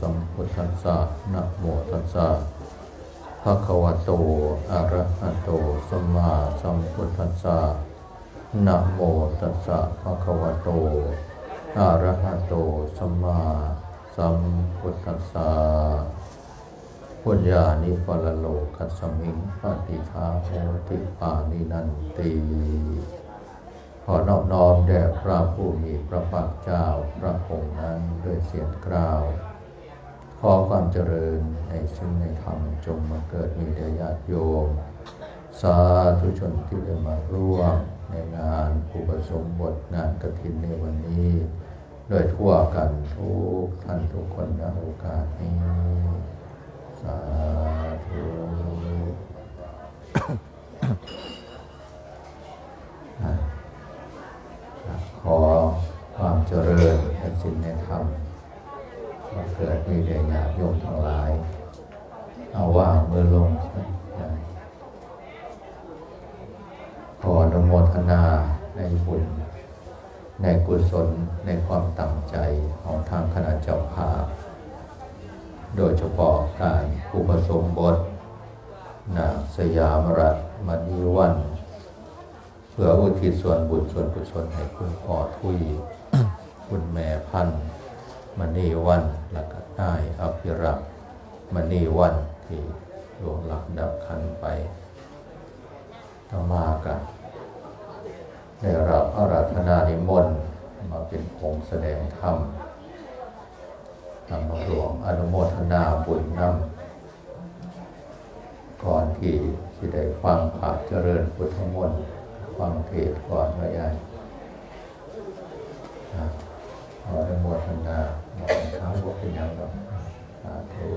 สัมพุทธัสสะนะโมตัสสะภะคะวะโต อะระหะโต สัมมาสัมพุทธัสสะนะโมตัสสะภะคะวะโต อะระหะโต สัมมาสัมพุทธัสสะปุญญานิปะละโลกัสมิงปฏิทาโหติปานินันติ ขอนอบน้อมแด่พระผู้มีพระภาคเจ้าพระองค์นั้นด้วยเสียงกล่าว อความเจริญในซึ่งในธรรมจงมาเกิดมีแด่ญาติโยม สาธุชนที่ได้มาร่วมในงานอุปสมบทงานกฐินในวันนี้โดยทั่วกันทุกท่านทุกคนในโอกาสนี้ สาธุขอความเจริญในสิ่งในธรรม มาเกิดมีแด่ญาติโยมทั้งหลาย เอาว่างมือลงขออนุโมทนาในบุญในกุศลในความตั้งใจของทางคณะเจ้าภาพ โดยเฉพาะการอุปสมบทนางสยามรัตน์มณีวัน เพื่ออุทิศส่วนบุญส่วนกุศลให้คุณพ่อทุย คุณแม่พันธ์ มณีวันและก็นายอภิรักษ์มณีวันที่หลวงหลักดับขันไปต่อมากันได้รับพระราชนานิมนต์มาเป็นองค์แสดงธรรมทำมาหลวงอนุโมทนาบุญนำก่อนที่จะได้ฟังพระเจริญพุทธมนต์ฟังเทศก่อนว่าใหญ่นะขออนุโมทนา ทั้งพวกเป็นอย่างแบบสาธุ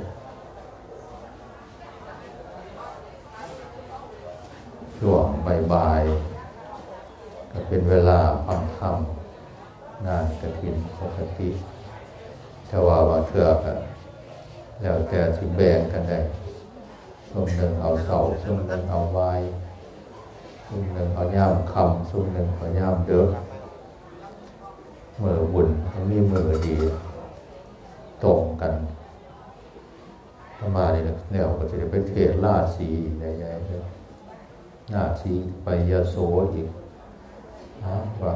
ช่วงบ่ายๆก็เป็นเวลาฟังธรรมงานกระถินปกติถ้าว่าว่าเทือกอะแล้วแต่สิแบ่งกันได้ช่วงหนึ่งเอาเสาช่วงหนึ่งเอาไว้ซุ่มหนึ่งเอาย่ามคำซุ่มหนึ่งเอาย่ามเด้อมือบุญมันมีมือดี ตรงกันถ้ามาเนี่ยเนี่ยก็จะไปเทศล่าสีใหญ่ๆเลยหน้าสีไปยาโสอีกนะว่า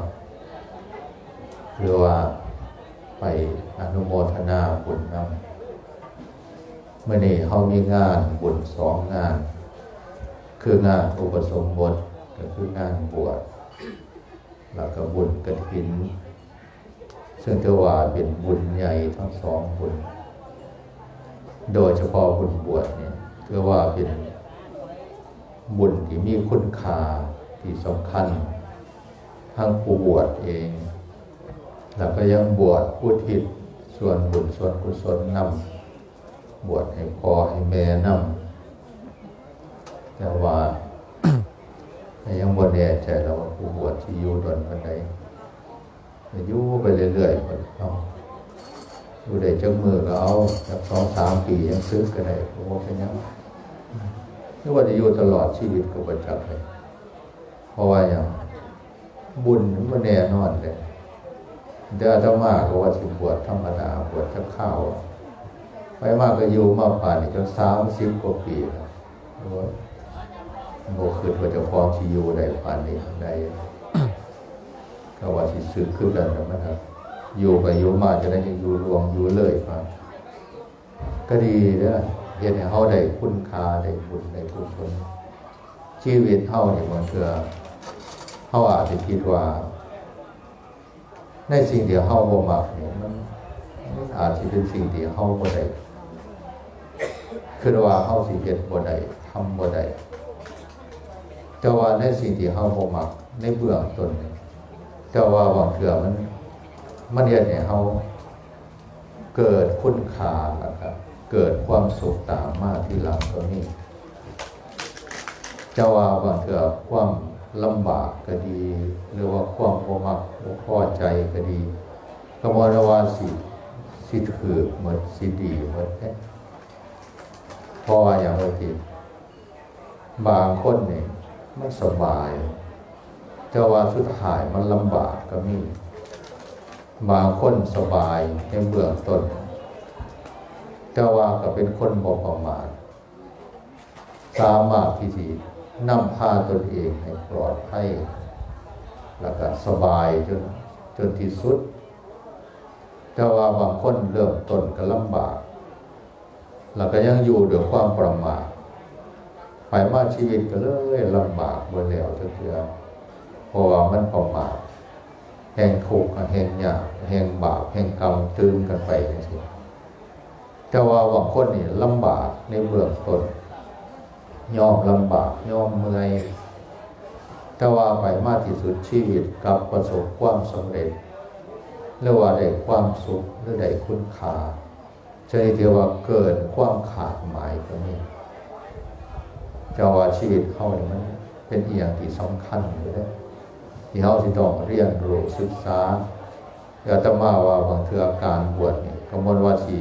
หรือว่าไปอนุโมทนาบุญนำเมื่อนี้เขามีงานบุญสองงาน คืองานอุปสมบทก็คืองานบวชแล้วก็บุญกระถิน ซึ่งถือว่าเป็นบุญใหญ่ทั้งสองบุญ โดยเฉพาะบุญบวชเนี่ยถือว่าเป็นบุญที่มีคุณค่าที่สำคัญ ทั้งผู้บวชเอง แล้วก็ยังบวชผู้ทิศส่วนบุญส่วนกุศลนำบวชให้พ่อให้แม่นำแต่ว่ายังบนแน่ใจเราว่าผู้บวชที่อยู่ดนคนใด อยู่ไปเรื่อยๆคนเอาอยู่ได้จังมือก็เอาจากสองสามปียังซื้อก็ได้เพราะว่าเป็นยังนี่ว่าจะอยู่ตลอดชีวิตก็ประจักเลย เพราะว่าอย่างบุญมันแน่นอนเลยเดี๋ยวถ้ามากก็ว่าสิบวชธรรมดาบวชจะข้าวไปมากก็อยู่มาป่านนี่จนสามสิบกว่าปีแล้วโบคือว่าจะพร้อมที่อยู่ได้ป่านนี้ได้ ก็ว่าสิซื้อขึ้นกันนะครับ อยู่ไปอยู่มาจะได้ยังอยู่รวมอยู่เลยครับก็ดีนะเห็นให้เขาได้คุณค่าได้บุญได้กุศลชีวิตเท่าเนี่ยมันเถื่อเขาอาจจะคิดว่า ในสิ่งที่เขาบ่มักเนี่ยมันอาจจะเป็นสิ่งที่เขาบ่ได้คือว่าเขาสิเฮ็ดบ่ได้ทำบ่ได้แต่ว่าในสิ่งที่เขาบ่มักในเบื้องต้นเนี่ย แต่ว่าบางเทื่อมันมันเฮ็ดให้เขาเกิดคุณค่าแล้วก็เกิดความสุขตามมาที่หลังตัวนี้จะว่าบางเทื่อความลำบากก็ดี หรือว่าความบ่มักพอใจก็ดีก็บ่ได้ว่าสิสิถือหมดสิดีหมดแท้เพราะว่าอย่างว่าทีบางคนเนี่ยมันสบาย แต่ว่าสุดท้ายมันลำบากก็มีบางคนสบายในเบื้องต้นเจ้าว่าก็เป็นคนบ่ประมาทสามารถที่จะนำพาตนเองให้ปลอดภัยแล้วก็สบายจนจนที่สุด แต่ว่าบางคนเริ่มต้นก็ลำบาก แล้วก็ยังอยู่ด้วยความประมาทไปมาชีวิตก็เลยลำบากบนแล้วเถื่อเพราะ ว่ามันประมาทแห่งทุกแห่งยากแห่งบาปแห่งกรรมตื่นกันไปนี่สิแต่ว่าบางคนนี่ลำบากในเบื้องต้นยอมลำบากยอมเมื่อยแต่ว่าไปมากที่สุดชีวิตกับประสบความสำเร็จหรือว่าได้ความสุขหรือได้คุณค่าชนิดที่ว่าเกินความขาดหมายตรงนี้แต่ว่าชีวิตเขาเนี่ยมันเป็นอีอย่างที่สำคัญอยู่แล้ว ที่เขาที่ต้องเรียนรู้ศึกษาอย่าตมาว่าบางเทือการบวชนี่กำมลว่าสี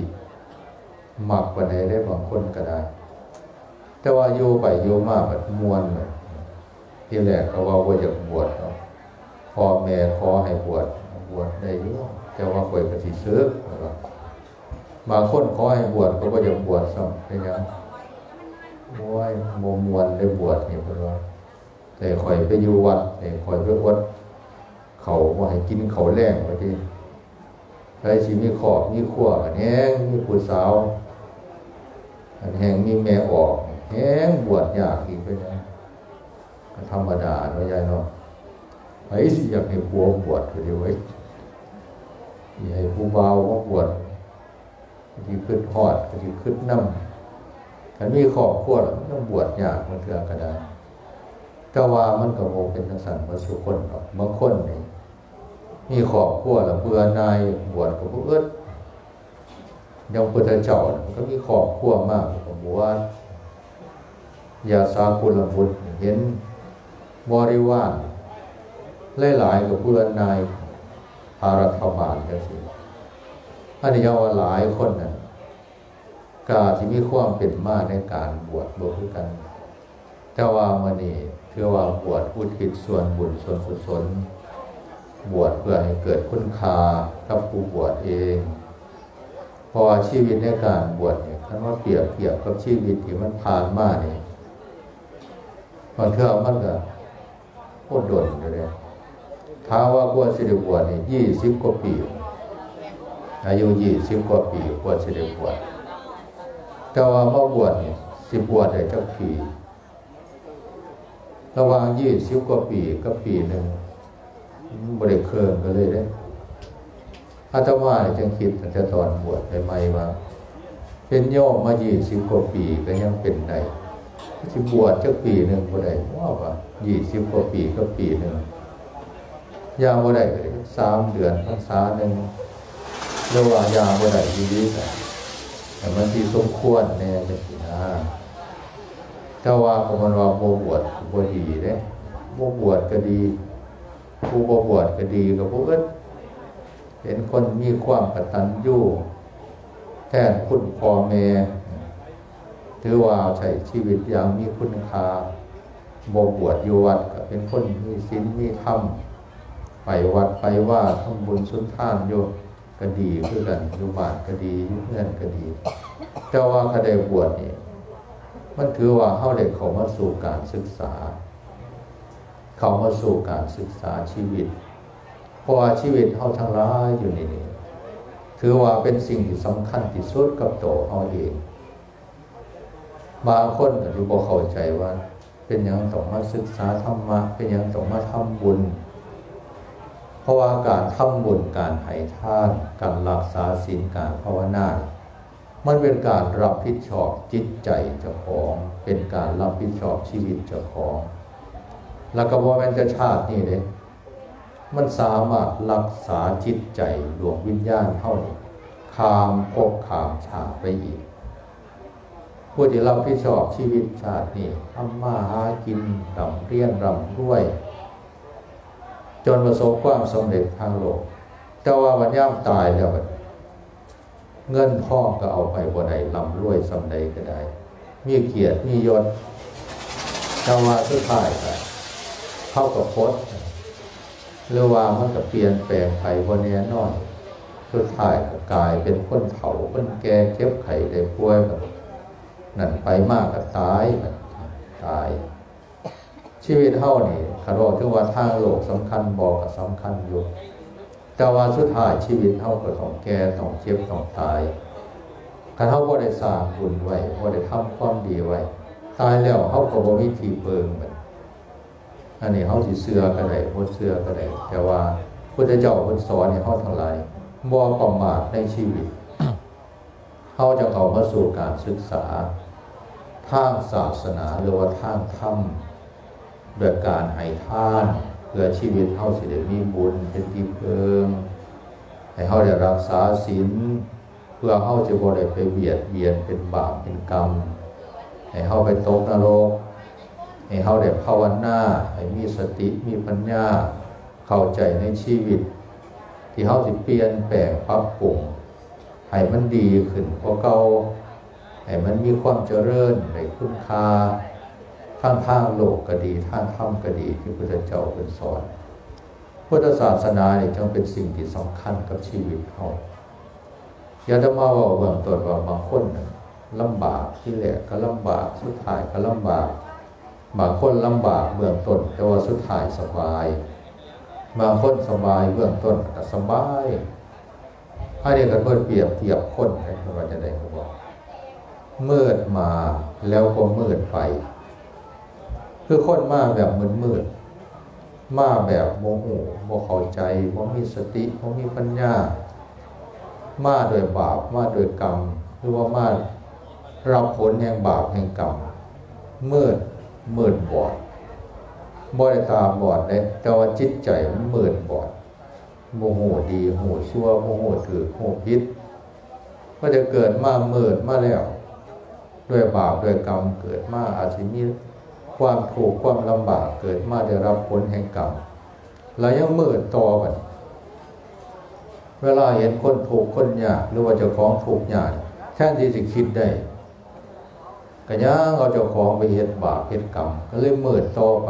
มักกว่าไหนได้บางคนก็ได้ แต่ว่าโยไปโยมาแบบมวนเลยที่แรกก็ว่าว่าอยากบวชเนาะพ่อแม่ขอให้บวชบวชได้ยุ่แต่ว่าคอยกระสิซื้อบางคนขอให้บวชก็ว่าอยากบวชซ้ำเป็นยังโอ้ยโมมวนได้บวชนี่เพราะว่า แต่คอยไปอยู่วัดแต่คอยไปวัดเขาว่าให้กินเขาแรงไว้ทีใครชีมีขอบมีขั้วแห้งมีผู้สาวอันแห้งมีแม่ออกแห้งบวชยากอีกไปนะธรรมดาเนาะยายเนาะไปสิอยากให้ผัวบวชก็ดีไว้อยากให้ผู้เบาว่าบวชที่ขึ้นหอดที่ขึ้นน้ำถ้ามีขอบขั้วแล้วต้องบวชยากมันเถื่อก็ได้ ก็ว่ามันก็โมเป็นทังสันมาสุคนหรอกบางคนนี่มีขอบขั้วล้วเพื่อนายบวชกับผู้อื่นยังพุทธเจ้ามันก็มีขอบขั้วมากผมว่าอย่าสาคุลบุตรเห็นบริวารหลายๆกับเพื่อนนายพารัฐบาลกันสิอันนี้ยังว่าหลายคนนั้นกาที่มีความเป็นมากในการบวชบวชกัน แต่ว่ามันนี่ คือว่าบวชอุทิศส่วนบุญส่วนกุศล บวชเพื่อให้เกิดคุณค่ากับผู้บวชเองพราะชีวิตในการบวชเนี่ยท่านว่าเปรียบเทียบกับชีวิตที่มันผ่านมาเนี่ยบางเทื่อมันก็โคตรด่วนเลยท้าว่าบวชสิริบวชเนี่ยยี่สิบกว่าปีอายุยี่สิบกว่าปีบวชสิริบวชแต่ว่าเมื่อบวชเนี่ยสิบบวชได้เจ้าปี ระหว่างยี่สิบกว่าปีกับปีหนึ่งบริเคิงก็เลยได้อาตมาจึงคิดตั้งตอนบวชใหม่ๆว่าเป็นโยมมายี่สิบกว่าปีก็ยังเป็นได้ที่บวชจ้าปีหนึ่งบ่ได้ว่าว่ายี่สิบกว่าปีก็ปีหนึ่งยาวบ่ได้สามเดือนพรรษาหนึ่งรียกว่างยาวบ่ได้ดีๆแต่มันที่สมควรแน่จะสินะ ถ้าว่าพอมันว่าโมบวชบ่ดีเด้โมบวชก็ดี ผู้บ่บวชก็ดีกับผู้อื่นเห็นคนมีความกตัญญูแทนคุณพ่อแม่ถือว่าใช้ชีวิตอย่างมีคุณค่าบ่บวชอยู่วัดก็เป็นคนมีศีลมีธรรมไปวัดไปว่าทำบุญสุนทานอยู่ก็ดีคือนอยู่บ้านก็ดีอยู่เพื่อนก็ดี แต่ว่าคดีบวชนี่ มันถือว่าเข้าเด็กเขามาสู่การศึกษา เขามาสู่การศึกษาชีวิต เพราะว่าชีวิตเขาทั้งร้ายอยู่ในนี้ถือว่าเป็นสิ่งที่สำคัญที่สุดกับตัวเขาเองบางคนก็ที่บอกเข้าใจว่า เป็นอย่างต้องมาศึกษาธรรมะเป็นอย่างต้องมาทำบุญ เพราะว่าการทำบุญการให้ทาน การรักษาศีลการภาวนา มันเป็นการรับผิดชอบจิตใจเจ้าของ เป็นการรับผิดชอบชีวิตเจ้าของ แล้วก็ว่ามันจะชาตินี่เลยมันสามารถรักษาจิตใจดวงวิญญาณเท่านี้ขามภพขามชาไปอีกผู้ที่รับผิดชอบชีวิตชาตินี่ทำมาหากินรำเรียนรำด้วย จนประสบความสำเร็จทางโลก แต่ว่าวันย่ำตายแล้ว เงินทองก็เอาไปบ่ได้ลำรวยสำใดก็ได้ มีเกียรติมียศชาวาสุดท้ายก็เข้ากับพจน์หรือว่ามันก็เปลี่ยนแปลงไปบนแน่นอนสุดท้ายก็กลายเป็นคนเฒ่าคนแก่เจ็บไข้ได้ป่วยแบบนั่นไปมากก็ตายตาย ชีวิตเท่านี่คันบอกถึงว่าทางโลกสำคัญบอกก็สำคัญอยู่ แต่ว่าสุดท้ายชีวิตเท่าก็ต้องแก่ต้องเจ็บต้องตายคันเท่าบ่ได้สร้างบุญไว้บ่ได้ทำความดีไว้ ตายแล้วเฮาก็บ่มีที่เปิงเหมันอันนี้เฮาสิเชื่อก็ได้บ่เชื่อก็ได้แต่ว่าพุทธเจ้าเพิ่นสอนให้เฮาทั้งหลายบ่ประมาทในชีวิตเฮาจะเข้ามาสู่การศึกษาทางศาสนาหรือว่าทางธรรมโดยการให้ทาน เพื่อชีวิตเฮาสิได้มีบุญเป็นที่เพิงให้เฮาได้รักษาศีลเพื่อเฮาจะบ่ได้ไปเบียดเบียนเป็นบาปเป็นกรรม ให้เฮาไปตกนรก ให้เฮาได้ภาวนาให้มีสติมีปัญญาเข้าใจในชีวิต ที่เฮาสิเปลี่ยนแปลงปรับปรุงให้มันดีขึ้นกว่าเก่าให้มันมีความเจริญในคุณค่า ทางทางโลกก็ดีทางธรรมก็ดีที่พระพุทธเจ้าเป็นสอนพุทธศาสนาเนี่ยจึงเป็นสิ่งที่สำคัญกับชีวิตเขาอย่าจะมาว่าเบื้องต้นว่าบางคนน่ะลำบากที่แรกก็ลำบากสุดท้ายก็ลำบากบางคนลำบากเบื้องต้นแต่ว่าสุดท้ายสบาย บางคนสบายเบื้องต้นก็สบายให้เรียกกันเพื่อเปรียบเทียบคนให้ว่าจะได้เขาบอกมืดมาแล้วก็มืดไป คือคนมาแบบมืดมืดๆมาแบบโมโหโมเข้าใจโมมีสติโมมีปัญญา มาโดยบาปมาโดยกรรมหรือว่ามารับผลแห่งบาปแห่งกรรมมืดมืดบอดบ่ได้ตาบอดเลยแต่ว่าจิตใจมันมืดบอดโมโหดีโมโหชั่วโมโหถือโมโหพิษก็จะเกิดมามืดมาแล้ว ด้วยบาปด้วยกรรมเกิดมาอาจจะมี ความถูกความลำบากเกิดมาได้รับผลแห่งกรรมแล้วยังมืดต่อมันเวลาเห็นคนถูกคนยากหรือว่าเจ้าของถูกยากแทนที่จะคิดได้ก็ย่างเอาเจ้าของไปเห็นบาปเห็นกรรมก็เลยมืดต่อไป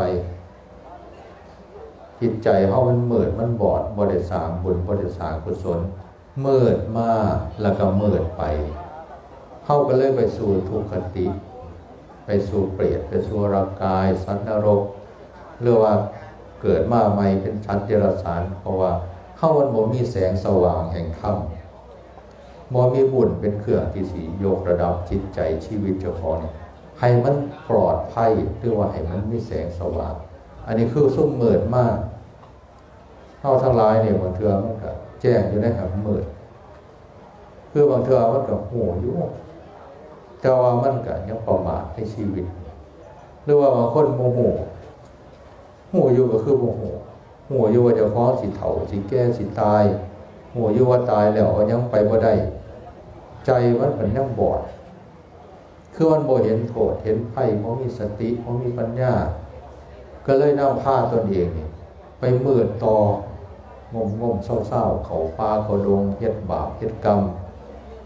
จิตใจเขามันมืดมันบอดบริสางบุญบริสางกุศลมืดมาแล้วก็มืดไปเข้าก็เลยไปสู่ทุกขติ สู่เปรตไปสู่ร่างกาย สัตว์นรกหรือว่าเกิดมาใหม่เป็นชั้นเดรัจฉานเพราะว่าเข้ามันบ่มีแสงสว่างแห่งธรรมบ่มีบุญเป็นเครื่องที่สีโยกระดับจิตใจชีวิตเจ้าของเนี่ยให้มันปลอดภัยหรือว่าให้มันมีแสงสว่าง อันนี้คือสุ่มเมืดมากเข้าทั้งหลายเนี่ยบางเทือมันก็แจ้งอยู่ในหับเมืดคือบางเทือมันก็หูอยู่ แต่ว่ามันก็ยังประมาทในชีวิต หรือว่าบางคนโมโหโมโหอยู่ก็คือโมโหโมโหอยู่ว่าจะคล้องสิเถาสิแก่สิตายโมโหอยู่ว่าตายแล้วยังไปบ่ได้ ใจมันเป็นยังบอด คือมันบ่เห็นโทษเห็นภัยมันมีสติมันมีปัญญา ก็เลยนำผ้าตนเองนี่ไปมืดต่องมงมเศร้าเศร้าเขาปลาเขาลงเฮ็ดบาปเฮ็ดกรรม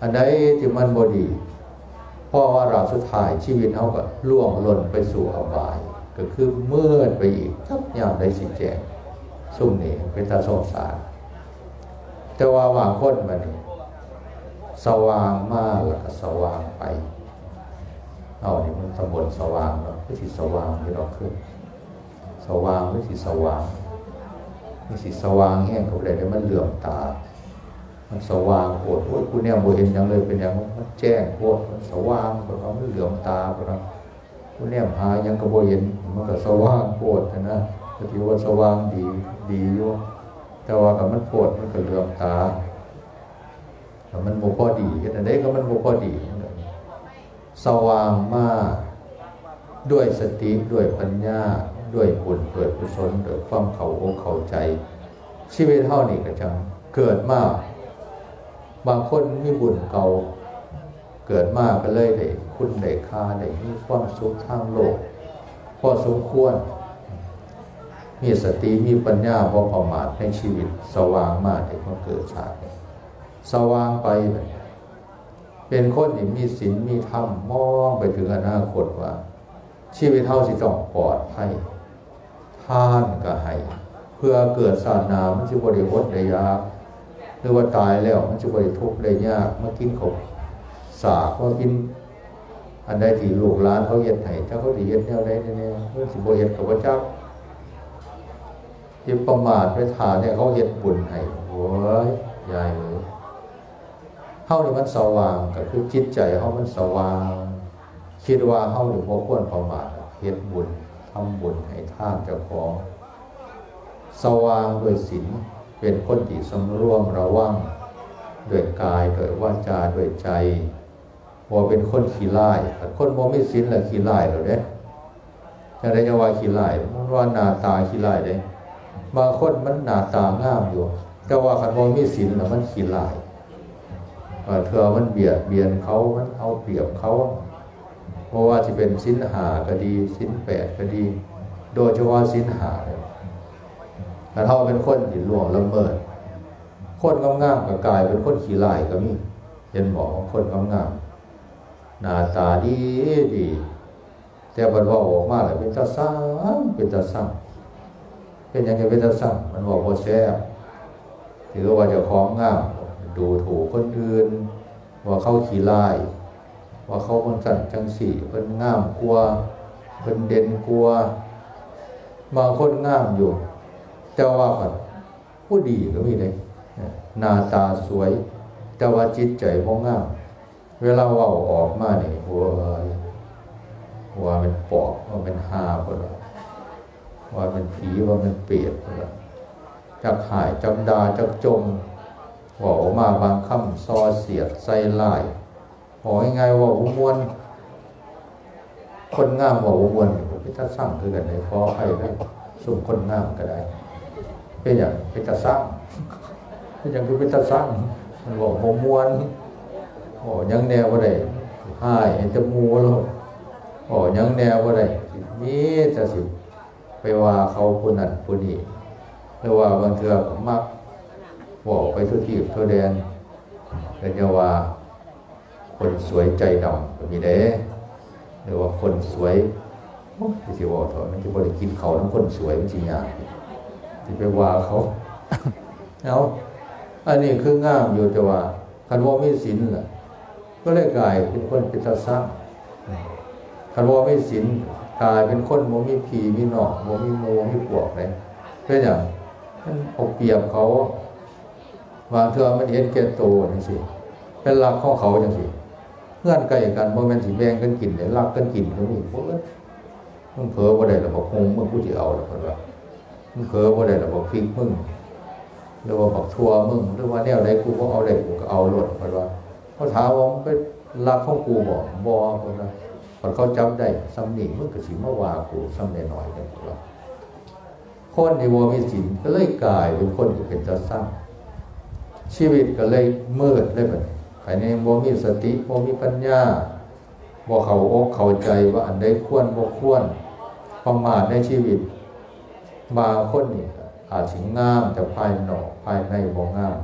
อันใดที่มันบ่ดี ราะว่าเราสุดท้ายชีวิตเขาก็ล่วงหล่นไปสู่อบาย ก็คือเมืดไปอีกทับยามได้สิแจงสุ่มนี่เป็นตาสงสาร แต่ว่าว่างคนมันสว่างมากแล้วก็สว่างไปเอานี่มันตำบลสว่างเนาะไม่สิสว่างที่เราขึ้นสว่างไม่สิสว่างไม่สิสว่างแห้งเขาเลยได้มันเหลื่อมตา มันสว่างโคตรโอ้ยกูเนี่ยโมเห็นยังเลยเป็นอย่างมันแจ้งโคตรมันสว่างเพราะเขามันเหลือมตาเพราะกูเนี่ยหายังก็โมเห็นมันก็สว่างโคตรนะก็ถือว่าสว่างดีดีอยู่แต่ว่ากับมันโคตรมันก็เหลือมตาแต่มันโมพอดีกันได้ก็มันโมพอดีสว่างมากด้วยสติด้วยปัญญาด้วยบุญด้วยกุศลด้วยความเขาอกเข้าใจ ชีวิตเท่านี้ก็จังเกิดมาก บางคนมีบุญเก่าเกิดมากก็เลยได้คุณได้ค่าได้มีความสุขทางโลกพอสมควร มีสติมีปัญญาพอประมาทในชีวิต สว่างมากในความเกิดชาติสว่างไป เป็นคนที่มีศีลมีธรรมมองไปถึงอนาคตว่า ชีวิตเท่าสิต้องปลอดภัยทานก็ให้ เพื่อเกิดศาสนามันสิบริวดได้ยาก รือว่าตายแล้วมันจะไปทุกข์ได้ยากมากินเขาสากมากิน อันใดที่ลูกหลานเขาเฮ็ดให้ถ้าเขาสิเฮ็ดแนวใดเนี่ยเพื่อสิบเฮ็ดกับพระเจ้าที่ประมาทไปทานเนี่ยเขาเฮ็ดบุญให้โอ้ยใหญ่เลยเนี่มันสว่างก็คือจิตใจเฮามันสว่าง คิดว่าเฮานี่บ่ควรประมาทเฮ็ดบุญทำบุญให้ท่านเจ้าของ สว่างด้วยศีล เป็นคนที่สำรวมระวังด้วยกายด้วยวาจาด้วยใจบ่เป็นคนขี้ร้ายคนบ่มีศีลแล้วขี้ร้ายแล้วเด้จังได๋จะว่าขี้ร้ายมันว่าหน้าตาขี้ร้ายเด้บางคนมันหน้าตางามอยู่แต่ว่าคันบ่มีศีลแล้วมันขี้ร้ายเถื่อมันเบียดเบียนเขามันเอาเปรียบเขาเพราะว่าจะเป็นสินหาก็ดีสินแปดก็ดี โดยเฉพาะสินหาเนี่ย ถ้าเท่าเป็นคนที่ล่วงละเมิดคนงามๆก็กายเป็นคนขี้ลายก็มีเห็นบอคนงามๆหน้าตาดีดีแต่บัดว่าออกมาแล้วเป็นตาซ้ำเป็นตาซ้ำเป็นยังไงเป็นตาซ้ำมันบอกว่าแซ่บถือว่าจะคล้องงามดูถูกคนอื่น ว่าเขาขี้ลาย ว่าเขาคนสั่นจังสี่เพิ่นงามกลัวเพิ่นเด่นกลัวบางคนงามอยู่ เจ้าว่าผัดผู้ดีก็มีเลยหน้าตาสวย แต่ว่าจิตใจพ่งามเวลาว่าออกมาเนี่ยหัวว่าเป็นปอบว่าเป็นหาพละว่าเป็นผีว่าเป็นเปรตพละจักหายจำดาจักจมว่าออกมาบางคำซอเสียดใส่ลายบอกยังไงว่าอุมวนคนงามว่าอุมวนพิทักษ์สร้างคือกันในพอให้ได้สุ่มคนงามก็ได้ เป็นอย่างเป็นตาสร้างเป็นอย่างคือเป็นตาสร้างมันบอกโมมวนโอ้ยังแนวว่าไดหายเห็นจะมูแล้วโอ้ยังแนวว่าไดนี่จะสิไปว่าเขาคนนั้นคนนี้หรือว่าบางเทือมักบอกไปทุกที่ทั่วแดนเป็นยาว่าคนสวยใจดำก็มีเด้หรือว่าคนสวยที่สิบอกเถอะมันจะบริกินเขาทั้งคนสวยมันจริงอย่าง ที่ไปว่าเขาเอาอันนี้คืองามอยู่แต่ว่าคันว่าไม่ศีลล่ะ ก็เลยกลายเป็นคนเป็นตาซักคันว่าไม่ศีลกลายเป็นคนโมมีผีมีหนอกโมมีโมมีปวกเลยเพื่ออย่างมันเอาเปรียบเขาวางเธอมันเห็นแก่โตนี่สิเป็นรักของเขาจังสิเพื่อนใกล้กันโมเมนต์สีแบงกันกินเนี่ยรักกันกินตรงนี้เพื่อนมึงเผลอว่าได้ระบอกคงมึงผู้ที่เอาแล้วคนว่า มึงเผลอว่าอะได้ระบอกฟิกมึงหรือว่าบอกทัวมึงหรือว่าแนวไหนกูก็เอาได้กูก็เอาหลดคนว่าเขาถามว่ามึงเป็นรักของกูบอกบอคนว่าคนเขาจำได้ซ้ำนี่มึงก็สิมาว่ากูซ้ำหน่อยๆเนี่ยคนว่าคนในวมีสินก็เลยกลายเป็นคนที่เป็นจะสร้างชีวิตก็เลยมืดเลยแบบภายในโมมีสติโมมีปัญญาบ่เขาอกเข้าใจว่าอันใดควรบ่ควรประมาทในชีวิต บางคนนี่อาจสิงามแต่ภายนอกภายในบ่งาม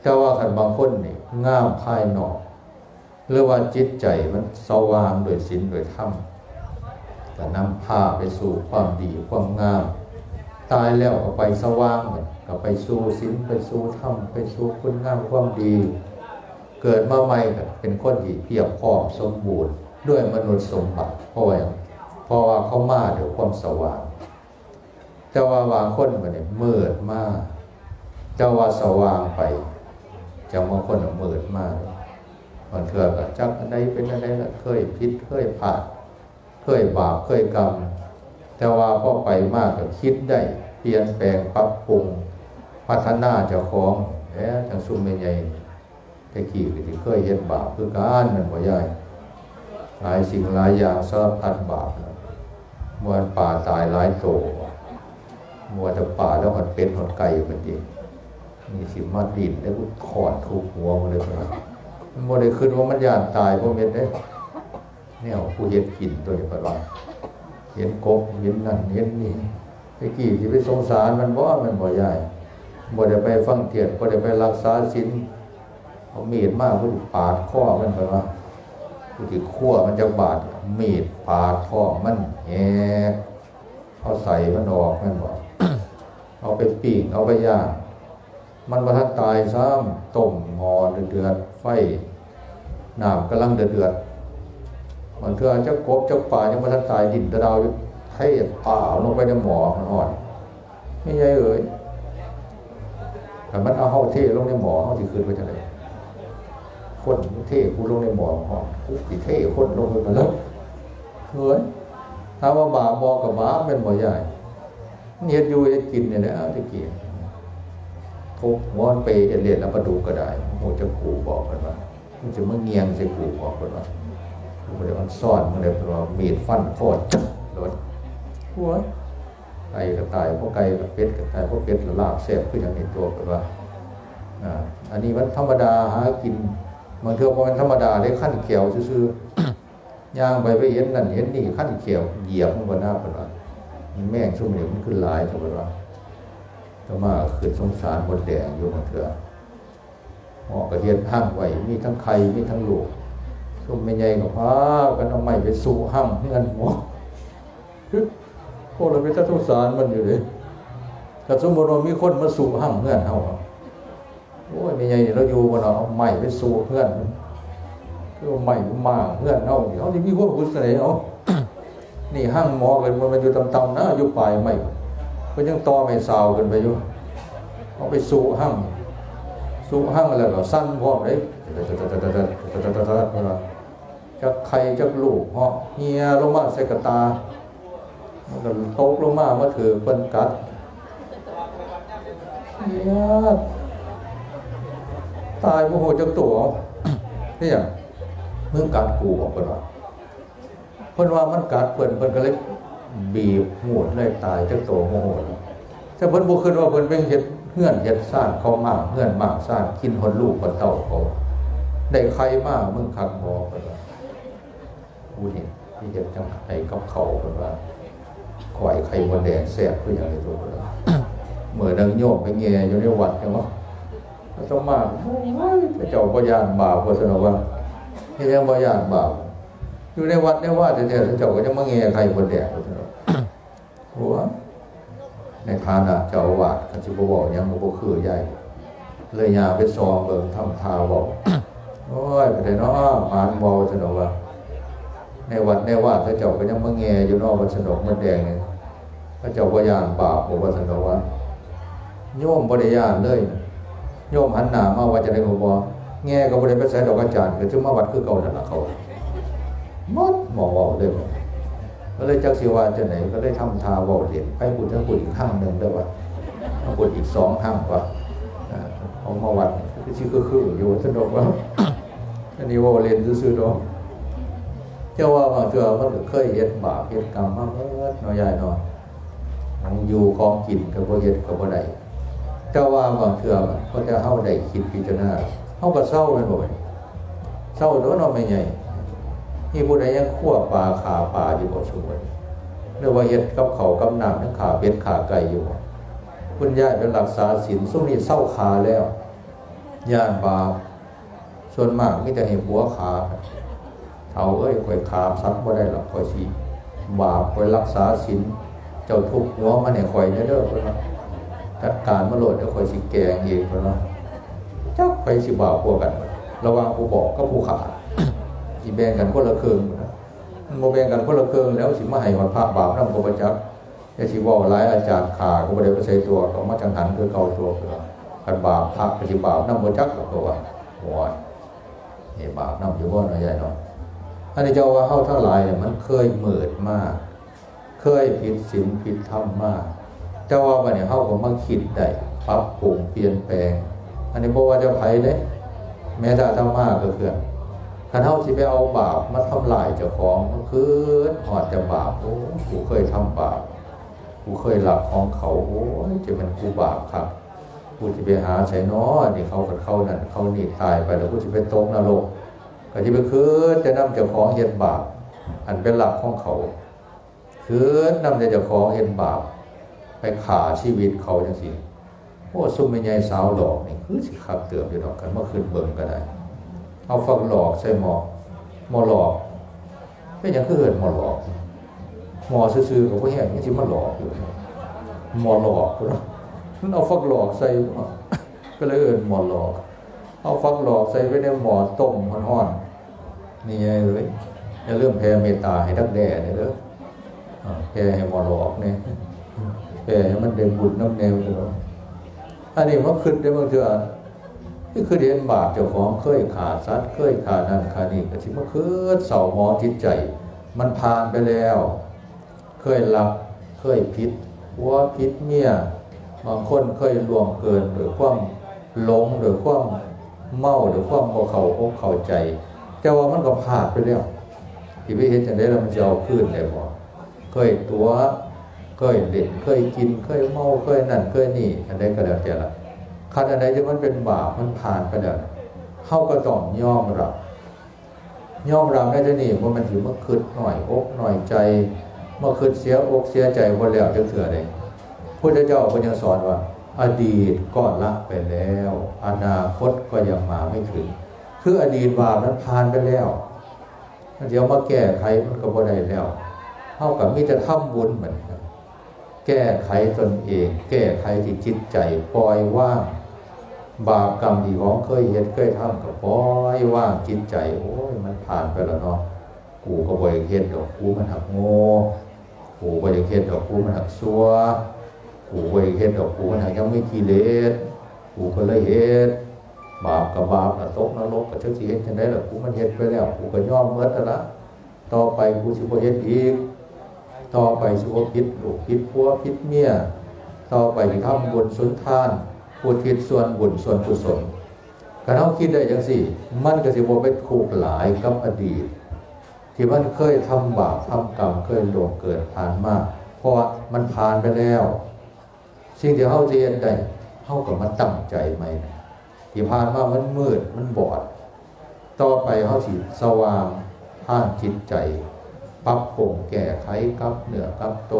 แต่ว่าคันบางคนนี่งามภายนอกหรือว่าจิตใจมันสว่างโดยศีลโดยธรรมก็นำพาไปสู่ความดีความงาม ตายแล้วก็ไปสว่างเหมือนก็ไปสู่ศีลไปสู่ธรรมไปสู่คุณงามความดี เกิดมาใหม่เป็นคนที่เพียบพร้อมสมบูรณ์ ด้วยมนุษย์สมบัติเพราะว่าเพราะว่าเขามาเดี๋ยวความสว่าง แต่ว่าบางคนมันเนี่ยมืดมากเจ้าว่าสว่างไปจะบางคนมืดมากมันเถื่อกับจักอันใดเป็นอันใดละเคยพิษเคยผ่านเคยบาปเคยกรรม แต่ว่าพอไปมากก็คิดได้เปลี่ยนแปลงปรับปรุงพัฒนาเจ้าของแอ้ทางซุ่มใหญ่แต่กี่ก็ที่เคยเห็นบาปคือการมันบ่ใหญ่หลายสิ่งหลายอย่างสารพัดบาปมวนป่าตายหลายโต มัวแต่ป่าแล้วมันเป็นหดไก่มันดีมีสิมาดินแล้วก็ถอดทุกหัวมันเลยนะมันโมได้ขึ้นว่ามันยานตายเพราะเม็ดได้เนี่ยผู้เห็นกินตัวนี้ปะว่าเห็นกบเห็นนั่นเห็นนี่ไอ้กี่ที่ไปสงสารมันว่ามันบ่ใหญ่บ่ได้ไปฟังเทียนบ่ได้ไปรักษาศีลเอามีดมากผู้ที่ปาดข้อมันไปว่าผู้ที่ขั้วมันจะบาดมีดปาดข้อมันแหกเอาใส่มันออกมันบอก เอาไปปีกเอาไปย่างมันมาทันตายซ้ำต้มหมอเดือดไฟน้ำกำลังเดือดเดือดมันเถื่อจะกบจะป่ายังมาทันตายดินตะดาวให้ป่าลงไปในหมอมันอ่อนไม่ใช่เอ่ยแต่มันเอาเข้าเทลงในหมอเขาที่คืนไปจะไหนคนเท่กูลงในหมอหอมกูติเท่คนลงไปมาแล้วเฮ้ยถ้าว่าบาบอกกับบาเป็นบ่ใหญ่ เนียอยู่จะกินเนี่ยนะที่กินทุกงอนไปเรียนแล้วประดูก็ได้โหจะกูบอกกันว่ามันจะมื่อเงียงใส่กูบอกกันว่ามันเดี๋ยวมันซ่อนมันเดี๋ยวมันมีดฟันโคตรจับรถหัวไก่กับตายพวกไก่กับเป็ดกับตายพวกเป็ดลาบเสียบขึ้นอย่างนี้ตัวกันว่าอันนี้มันธรรมดาหากินมันเถื่อมันธรรมดาได้ขั้นเขียวซื่อย่างไปไปเห็นนั่นเห็นนี่ขั้นเขียวเหยียบมันบนหน้าเป็นว่า แม่งชุ่มเนียมันขึ้นลายเขาเป็นว่าแต่มาขึ้นสงสารบนแดงอยู่มันเถื่อหมอกระเทียนห้างไว้มีทั้งไข่มีทั้งลูกชุ่มไม่ใหญ่กับพ้ากันเอาไม้ไปสู่ห้างเงินหมอพวกเราไปสงสารมันอยู่เลยแต่สมมติว่ามีคนมาสู่ห้างเงินเขาโอ้ยไม่ใหญ่เราอยู่บนเอาไม้ไปสู่เพื่อนคือใหม่มาเพื่อนเอาเขาที่มีพวกคุณเสนอเอา นี่ห้างหมอกันมันอยู่ต่ำๆนะอยู่ปลายใหม่ก็ยังต่อไม่สาวกันไปอยู่เอาไปสู่ห้างสู่ห้างแล้วก็สั้นพร้อมเลยจะใครจะลูกเหาะเฮียลงมาใส่กระตามันก็ตกลงมามาถือเป็นกัดเฮียตายโมโหจักตัวนี่อย่างมึงกัดกูบอกเพิ่นว่า เพิ่นว่ามันกัดเพิ่นเพิ่นก็เลยบีบหูดเลยตายจักตัวโมโหถ้าเพิ่นบ่คิดว่าเพิ่นเป็นเฮ็ดเฮือนเฮ็ดซ่านเขามากเฮือนมากซ่านกินคนลูกคนเต้าเขาได้ใครมากมึงคักบ่เพิ่นว่ากูนี่ที่เฮ็ดจังไห้กับเขาเพิ่นว่าข่อยไข่มดแดงแซ่บคือหยังในตัวเพิ่นว่าเมื่อนังโยมไปแง่อยู่ในวัดจังว่าต้องมาโอ้ยเจ้าบ่ยานบาปบ่สนว่าที่เรียกว่าญาติบาป อยู่ในวัดในว่าแต่แต่เจ้าก็จะมาเงียใครคนแดกหัวในฐานะเจ้าวัดกันจิบบอกยังบ่คือใหญ่ เลยยาไปซองเบิ่งทำทาบอกโอ้ยไปเนาะมานบอสนว่าในวัดในว่าพระเจ้าก็ยังมาเงียอยู่นอกวัดสนกมันแดงเนี่ยพระเจ้าก็ยานบาปบอกว่าสนกว่าโยมบริยานเลยโยมหันหน้ามาว่าจะได้บ่บอกแง่ก็บริเวณใส่ดอกอาจารย์ก็ถึงมาวัดคือเก่านั่นแหละเขา มดหมอบอกเลยก็เลยจักสิวาจะไหนก็เลยทำทาบอกเรียนไปบุญทั้งบุญอีกข้างหนึ่งได้วยว่าบุญอีกสองข้างว่าเอามาวัดก็ชื่อคือคืออยู่สนุกว่าอันนี้ว่าเรียนซื้อๆดอกเจ้าว่าบางเถื่อมันเคยเฮ็ดบาปเฮ็ดกรรมมากเมื่อน้อยใหญ่น้อยอยู่กองกินกับบ่เฮ็ดกับบ่ได้เจ้าว่าบางเถื่อก็จะเข้าได้คิดพิจารณาเข้าก็เศร้าเป็นบ่อยเศร้าตัวน้องไม่ใหญ่ ที่ผู้ใดยังขั้วปลาขาปลาอยู่บ่ช่วยเรียกว่าเห็ดกับเขากำน้ำทั้งขาเป็ดขาไก่อยู่คุณยายเป็นรักษาศีลสุ่มนี้เศร้าขาแล้วย่านบาปส่วนมากมิแต่เห็นหัวขาเท่าเอ้ยคอยขาซักบ่ได้หรอกคอยสีบาปคอยรักษาศีลเจ้าทุกหัวมันเนี่ยคอยเด้อเพื่อนจัดการมาโหลดเดี๋ยวคอยสิแกงเองเพื่อนจักไปสิบาวพวกกัน ระวังผู้บอกก็ผู้ขา สิแบ่งกันคนละครึ่งมันโมแบ่งกันคนละครึ่งแล้วสิมาให้มันพระบาปนั่งโกบจักไอ้สิว่าร้ายอาจารย์ขาก็ไม่ได้ไปใส่ตัวก็มาจังหันคือเก่าตัวคือกันบาปพระสิบาปนั่งโกจักกับตัวหัวนี่บาปนั่งอยู่บ่หน่อยใหญ่หน่อยอันนี้เจ้าว่าเข้าทั้งหลายมันเคยเหมิดมาก เคยผิดศีลผิดธรรมมากเจ้าว่าเนี่ยเข้าก็มาคิดได้ปรับปรุงเปลี่ยนแปลง อันนี้บอกว่าจะไผ่เลยแม้แต่ทำมากก็คือ ขันเท่าที่ไปเอาบาปมาทำลายเจ้าของคือหอดจะบาปโอ้กูเคยทำบาปกูเคยหลับของเขาโอ้จะเป็นกูบาปครับกูจะไปหาใส่น้อนี่เขากับเขานั่นเขาหนีตายไปแล้วกูจะไปตกนรกก็จะไปคืนจะนำเจ้าของเห็นบาปอันเป็นหลักของเขาคืนนำเจ้าของเห็นบาปไปขาชีวิตเขาอย่างสิโอ้ซุ่มไม่ใหญ่สาวหลอกนี่คือสิขับเติมอยู่ดอกกันเมื่อคืนเบิ่งก็ได้ เอาฟังหลอกใส่หมอหมอหลอกเป็นอย่างคือเหินหมอหลอกหมอซื่อๆกับพวกแห่งที่มันหลอกอยู่หมอหลอกนะมันเอาฟักหลอกใส่ก็เลยเอินหมอหลอก เอาฟักหลอกใส่ไว้ในหมอต้มห่อนๆนี่ไงเลยอย่าเรื่องแผ่เมตตาให้ดักแด่เนี่ยเด้อแผ่ให้หมอหลอกเนี่ยแผ่ให้มันเด่นบุญน้ำแนวเลยอันนี้มันขึ้นได้บางเถื่อ นี่คือเรียนบาปเจ้าของเคยขาดซัดเคยขาดนั่นขาดนี่ก็สิมาคืนเสาหมอจิตใจ มันผ่านไปแล้ว เคยหลับเคยพิษวัวพิษเมียบางคนเคยล่วงเกินหรือความหลงหรือความเมาหรือความโมเขาโอเข้าใจ แต่ว่ามันก็ผ่านไปแล้วที่ไปเห็นจังได้แล้วมันจะเอาขึ้นได้บ่เคยตัวเคยเด็ดเคยกินเคยเมาเคยนั่นเคยนี่อันใดก็แล้วแต่ละ คันอันใดที่มันเป็นบาปมันผ่านไปแล้วเข้าก็ต้องย่อมรับยอมรับได้ที่นี่ว่ามันถือว่าคืดหน่อยอกหน่อยใจเมื่อคืดเสียอกเสียใจวันแล้วจะเถื่อเลยพุทธเจ้าก็ยังสอนว่า อดีตก็ละไปแล้ว อนาคตก็ยังมาไม่ถึง คืออดีตบาปนั้นผ่านไปแล้วเดี๋ยวมาแก้ไขมันก็บ่ได้แล้วเท่ากับมิจะทำบุญเหมือนกันแก้ไขตนเอง แก้ไขที่จิตใจปล่อยว่าง บาปกรรมที่ของเคยเห็นเคยทำกับปล่อยว่างจิตใจ โอ้ยมันผ่านไปแล้วเนาะกูก็บ่อยเห็นดอกกูมันหักโง่กูบ่อยเห็นดอกกูมันหักซัวกูบ่อยเห็นดอกกูมันหักยังไม่กิเลสกูก็เลยเห็นบาปกับบาปกับตกนรกกับเจ้าสีเห็นจังไดล่ะกูมันเห็นไปแล้วกูก็ย่อมเมื่อแล้วละต่อไปกูสิบ่เห็นอีกต่อไปสิบ่พิษลูกพิษพัวพิษเมียต่อไปทำบุญสุนทาน ผู้ทิศส่วนบุญส่วนกุศลการเขาคิดได้ยังสิมันก็สิบ่ไปถูกหลายกับอดีต ที่มันเคยทำบาปทำกรรมเคยหลงเกิดผ่านมาเพราะว่ามันผ่านไปแล้ว สิ่งที่เขาเรียนได้เขากับมันตั้งใจไหมที่ผ่านมามันมืดมันบอด ต่อไปเขาสิสว่างผ่านจิตใจปรับปรุงแก้ไขกับเหนือกับโต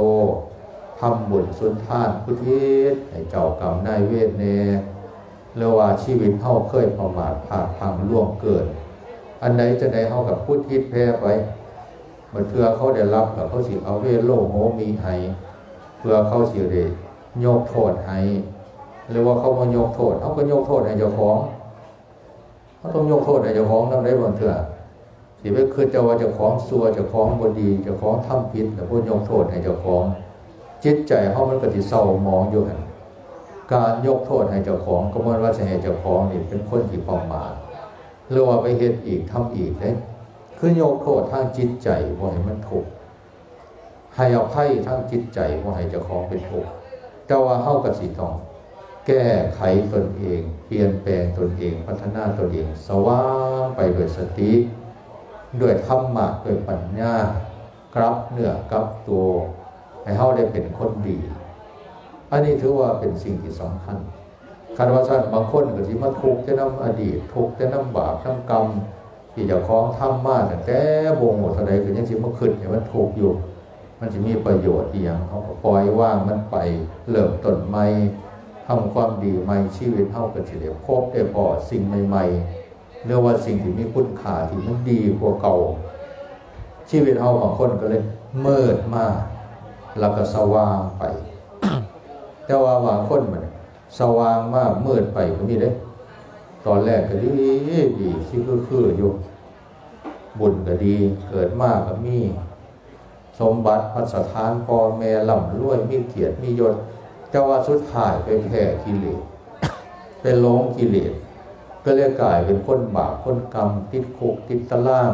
ทำบุญสุนทานพุทธิศให้เจ้ากรรมนายเวทเนเรียกว่าชีวิตเท่าเคยประมาทผ่าพังล่วงเกิน อันไหนจะได้เท่ากับพุทธิศแพ้ไปเมื่อเพื่อเขาได้รับแล้วเขาสิเอาเวโลโหมีให้เพื่อเขาสิได้โยกโทษให้หรือว่าเขามาโยกโทษเขาก็โยกโทษให้เจ้าของเขาต้องโยกโทษให้เจ้าของนั่นได้บางเถื่อสิไปคือเจ้าว่าเจ้าของซัวเจ้าของบดีเจ้าของทำผิดแล้วพูดโยกโทษให้เจ้าของ จิตใจเขามันก็ที่เศร้ามองอยู่หันการยกโทษให้เจ้าของก็มือนว่าจะให้เจ้าของนี่เป็นคนที่ประมาทหรือว่าไปเฮ็ดอีกทำอีกเด้คือยกโทษทางจิตใจว่าให้มันถูกให้อภัยทางจิตใจว่าให้เจ้าของเป็นถูกแต่ว่าเฮากับสิต้อง แก้ไขตนเอง เปลี่ยนแปลงตนเอง พัฒนาตนเอง สว่างไปด้วยสติด้วยธรรมะด้วยปัญญากรับเนื้อกรับตัว ให้เฮาได้เป็นคนดี อันนี้ถือว่าเป็นสิ่งที่สำคัญคารวะท่านบางคนก็สิมาทุกข์จะนำอดีตทุกข์จะนำบาปนำกรรมที่เจ้าของทำมาแต่แต่วงหมดเท่าใดก็ยังสิมาขึ้นให้มันทุกข์อยู่ มันจะมีประโยชน์อีหยังเขาปล่อยว่างมันไปเริ่มต้นใหม่ทำความดีใหม่ชีวิตเท่ากับเฉลี่ยพบได้พอสิ่งใหม่ๆเรียกว่าสิ่งที่มีคุณค่าที่มันดีกว่าเก่า ชีวิตเฮาของคนก็เลยเมืดมาก แล้วก็สว่างไป แต่ว่าบางคนมันสว่างมากมืดไปก็มีเด้ตอนแรกก็ดีดีที่คือคืออยู่ บุญก็ดีเกิดมากก็มี สมบัติพัสถานพ่อแม่ล่ำรวยมีเกียรติมียศแต่ว่าสุดท้ายเป็นแค่กิเลสเป็นหลงกิเลสก็เรียกกลายเป็นคนบาปคนกรรมติดคุกติดตาราง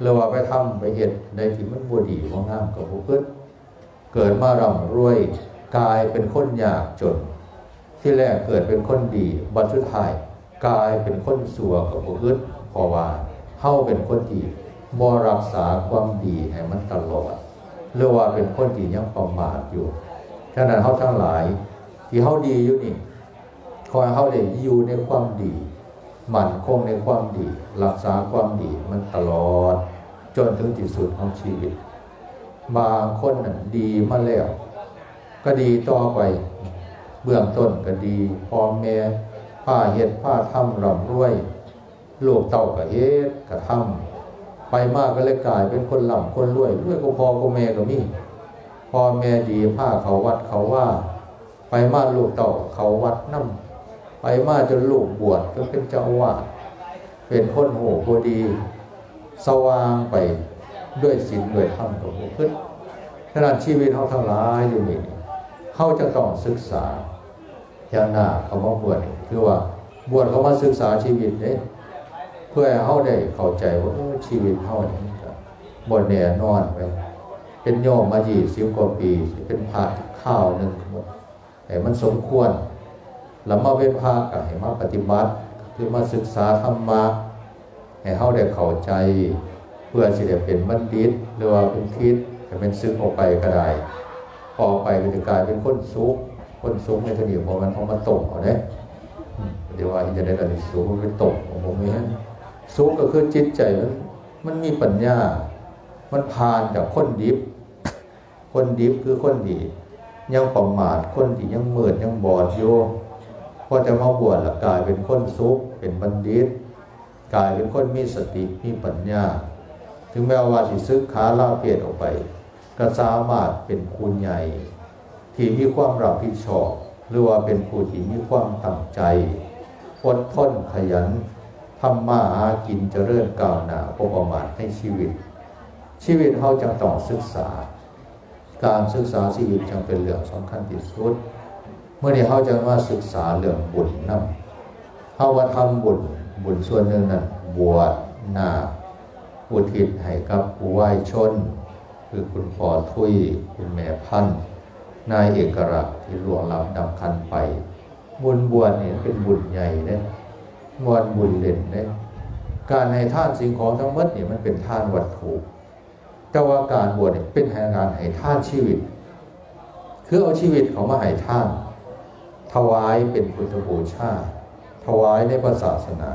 หรือว่าไปทำไปเหตุในที่มันบวดีของงามกับผู้ขึ้น เกิดมาร่ำรวยกลายเป็นคนยากจน ที่แรกเกิดเป็นคนดีบัดสุดท้ายกลายเป็นคนสัวกับผู้ขึ้นเพราะว่าเข้าเป็นคนดีบ่รักษาความดีให้มันตลอดหรือว่าเป็นคนที่ยังประมาทอยู่ฉะนั้นเขาทั้งหลายที่เขาดีอยู่นี่คอยเขาได้อยู่ในความดีหมั่นคงในความดี รักษาความดีมันตลอด จนถึงที่สุดของชีวิต บางคนนั้นดีมาแล้ว ก็ดีต่อไป เบื้องต้นก็ดีพ่อแม่ผ้าเฮ็ดผ้าทำร่ำรวยลูกเต่าก็เฮ็ดก็ทำไปมากก็เลยกลายเป็นคนหล่ำคนรวยรวยก็พอก็แม่ก็มีพ่อแม่ดีผ้าเขาวัดเขาว่า ไปมาลูกเต่าเขาวัดน้ำไปมาจนลูกบวชก็เป็นเจ้าวาสเป็นคนโหโพดี สว่างไป ด้วยศีลด้วยธรรมกับผู้ขึ้นขนาดชีวิตเขาทั้งหลายอยู่นี่เขาจะต้องศึกษาอย่างหน้าเขามาบวชคือว่าบวชเขามาศึกษาชีวิตเนี่ยเพื่อให้เขาได้เข้าใจว่าชีวิตเขาเนี่ยบนแน่นอนไปเป็นโยมมายี่สิบกว่าปี เป็นพระข้าวหนึ่งแต่มันสมควรแล้วมาเป็นพระก็ให้มาปฏิบัติ คือมาศึกษาธรรมะให้เขาได้เข้าใจ เพื่อสิได้เป็นบัณฑิตหรือว่าเป็นคิดจะเป็นซึกออกไปก็ได้พอไปก็จะกลายเป็นคนซุกคนซุกในทะเลพอมันเขามาตกเอาเนี่ยเดี๋ยวว่าจะได้ระดับสูงไปตกของผมนี่ฮะซุกก็คือจิตใจมันมันมีปัญญา มันผ่านจากคนดิบ คนดิบคือคนดียังประมาทคนที่ยังมืดยังบอดโยพอจะมาบวชล้วกลายเป็นคนซุกเป็นบัณฑิต กลายเป็นคนมีสติมีปัญญา ถึงแม้ว่าสิซึกขาลาเพศออกไป ก็สามารถเป็นคุณใหญ่ ที่มีความรับผิดชอบ หรือว่าเป็นผู้ที่มีความตั้งใจอดทนขยันทำมาหากินเจริญก้าวหน้าพประมาทในชีวิต ชีวิตเขาจึงต้องศึกษา การศึกษาชีวิตจึงเป็นเรื่องสำคัญที่สุด เมื่อนี้เขาจะมาศึกษาเรื่องบุญนำเขาว่าทำบุญบุญส่วนหนึ่งนั้นบวชนา อุทิศให้กับผู้ไหว้ชน คือคุณพ่อทุยคุณแม่พันธ์นายเอกรักที่หลวงลับนำคันไป บุญบวชเนี่ยเป็นบุญใหญ่เนี่ยมวลบุญเด่นเนี่ยการให้ท่านสิ่งของทั้งหมดเนี่ยมันเป็นท่านวัตถุแต่ว่าการบวชเนี่ยเป็นการให้ท่านชีวิต คือเอาชีวิตเขามาให้ท่าน ถวายเป็นพุทธบูชาถวายในพระศาสนา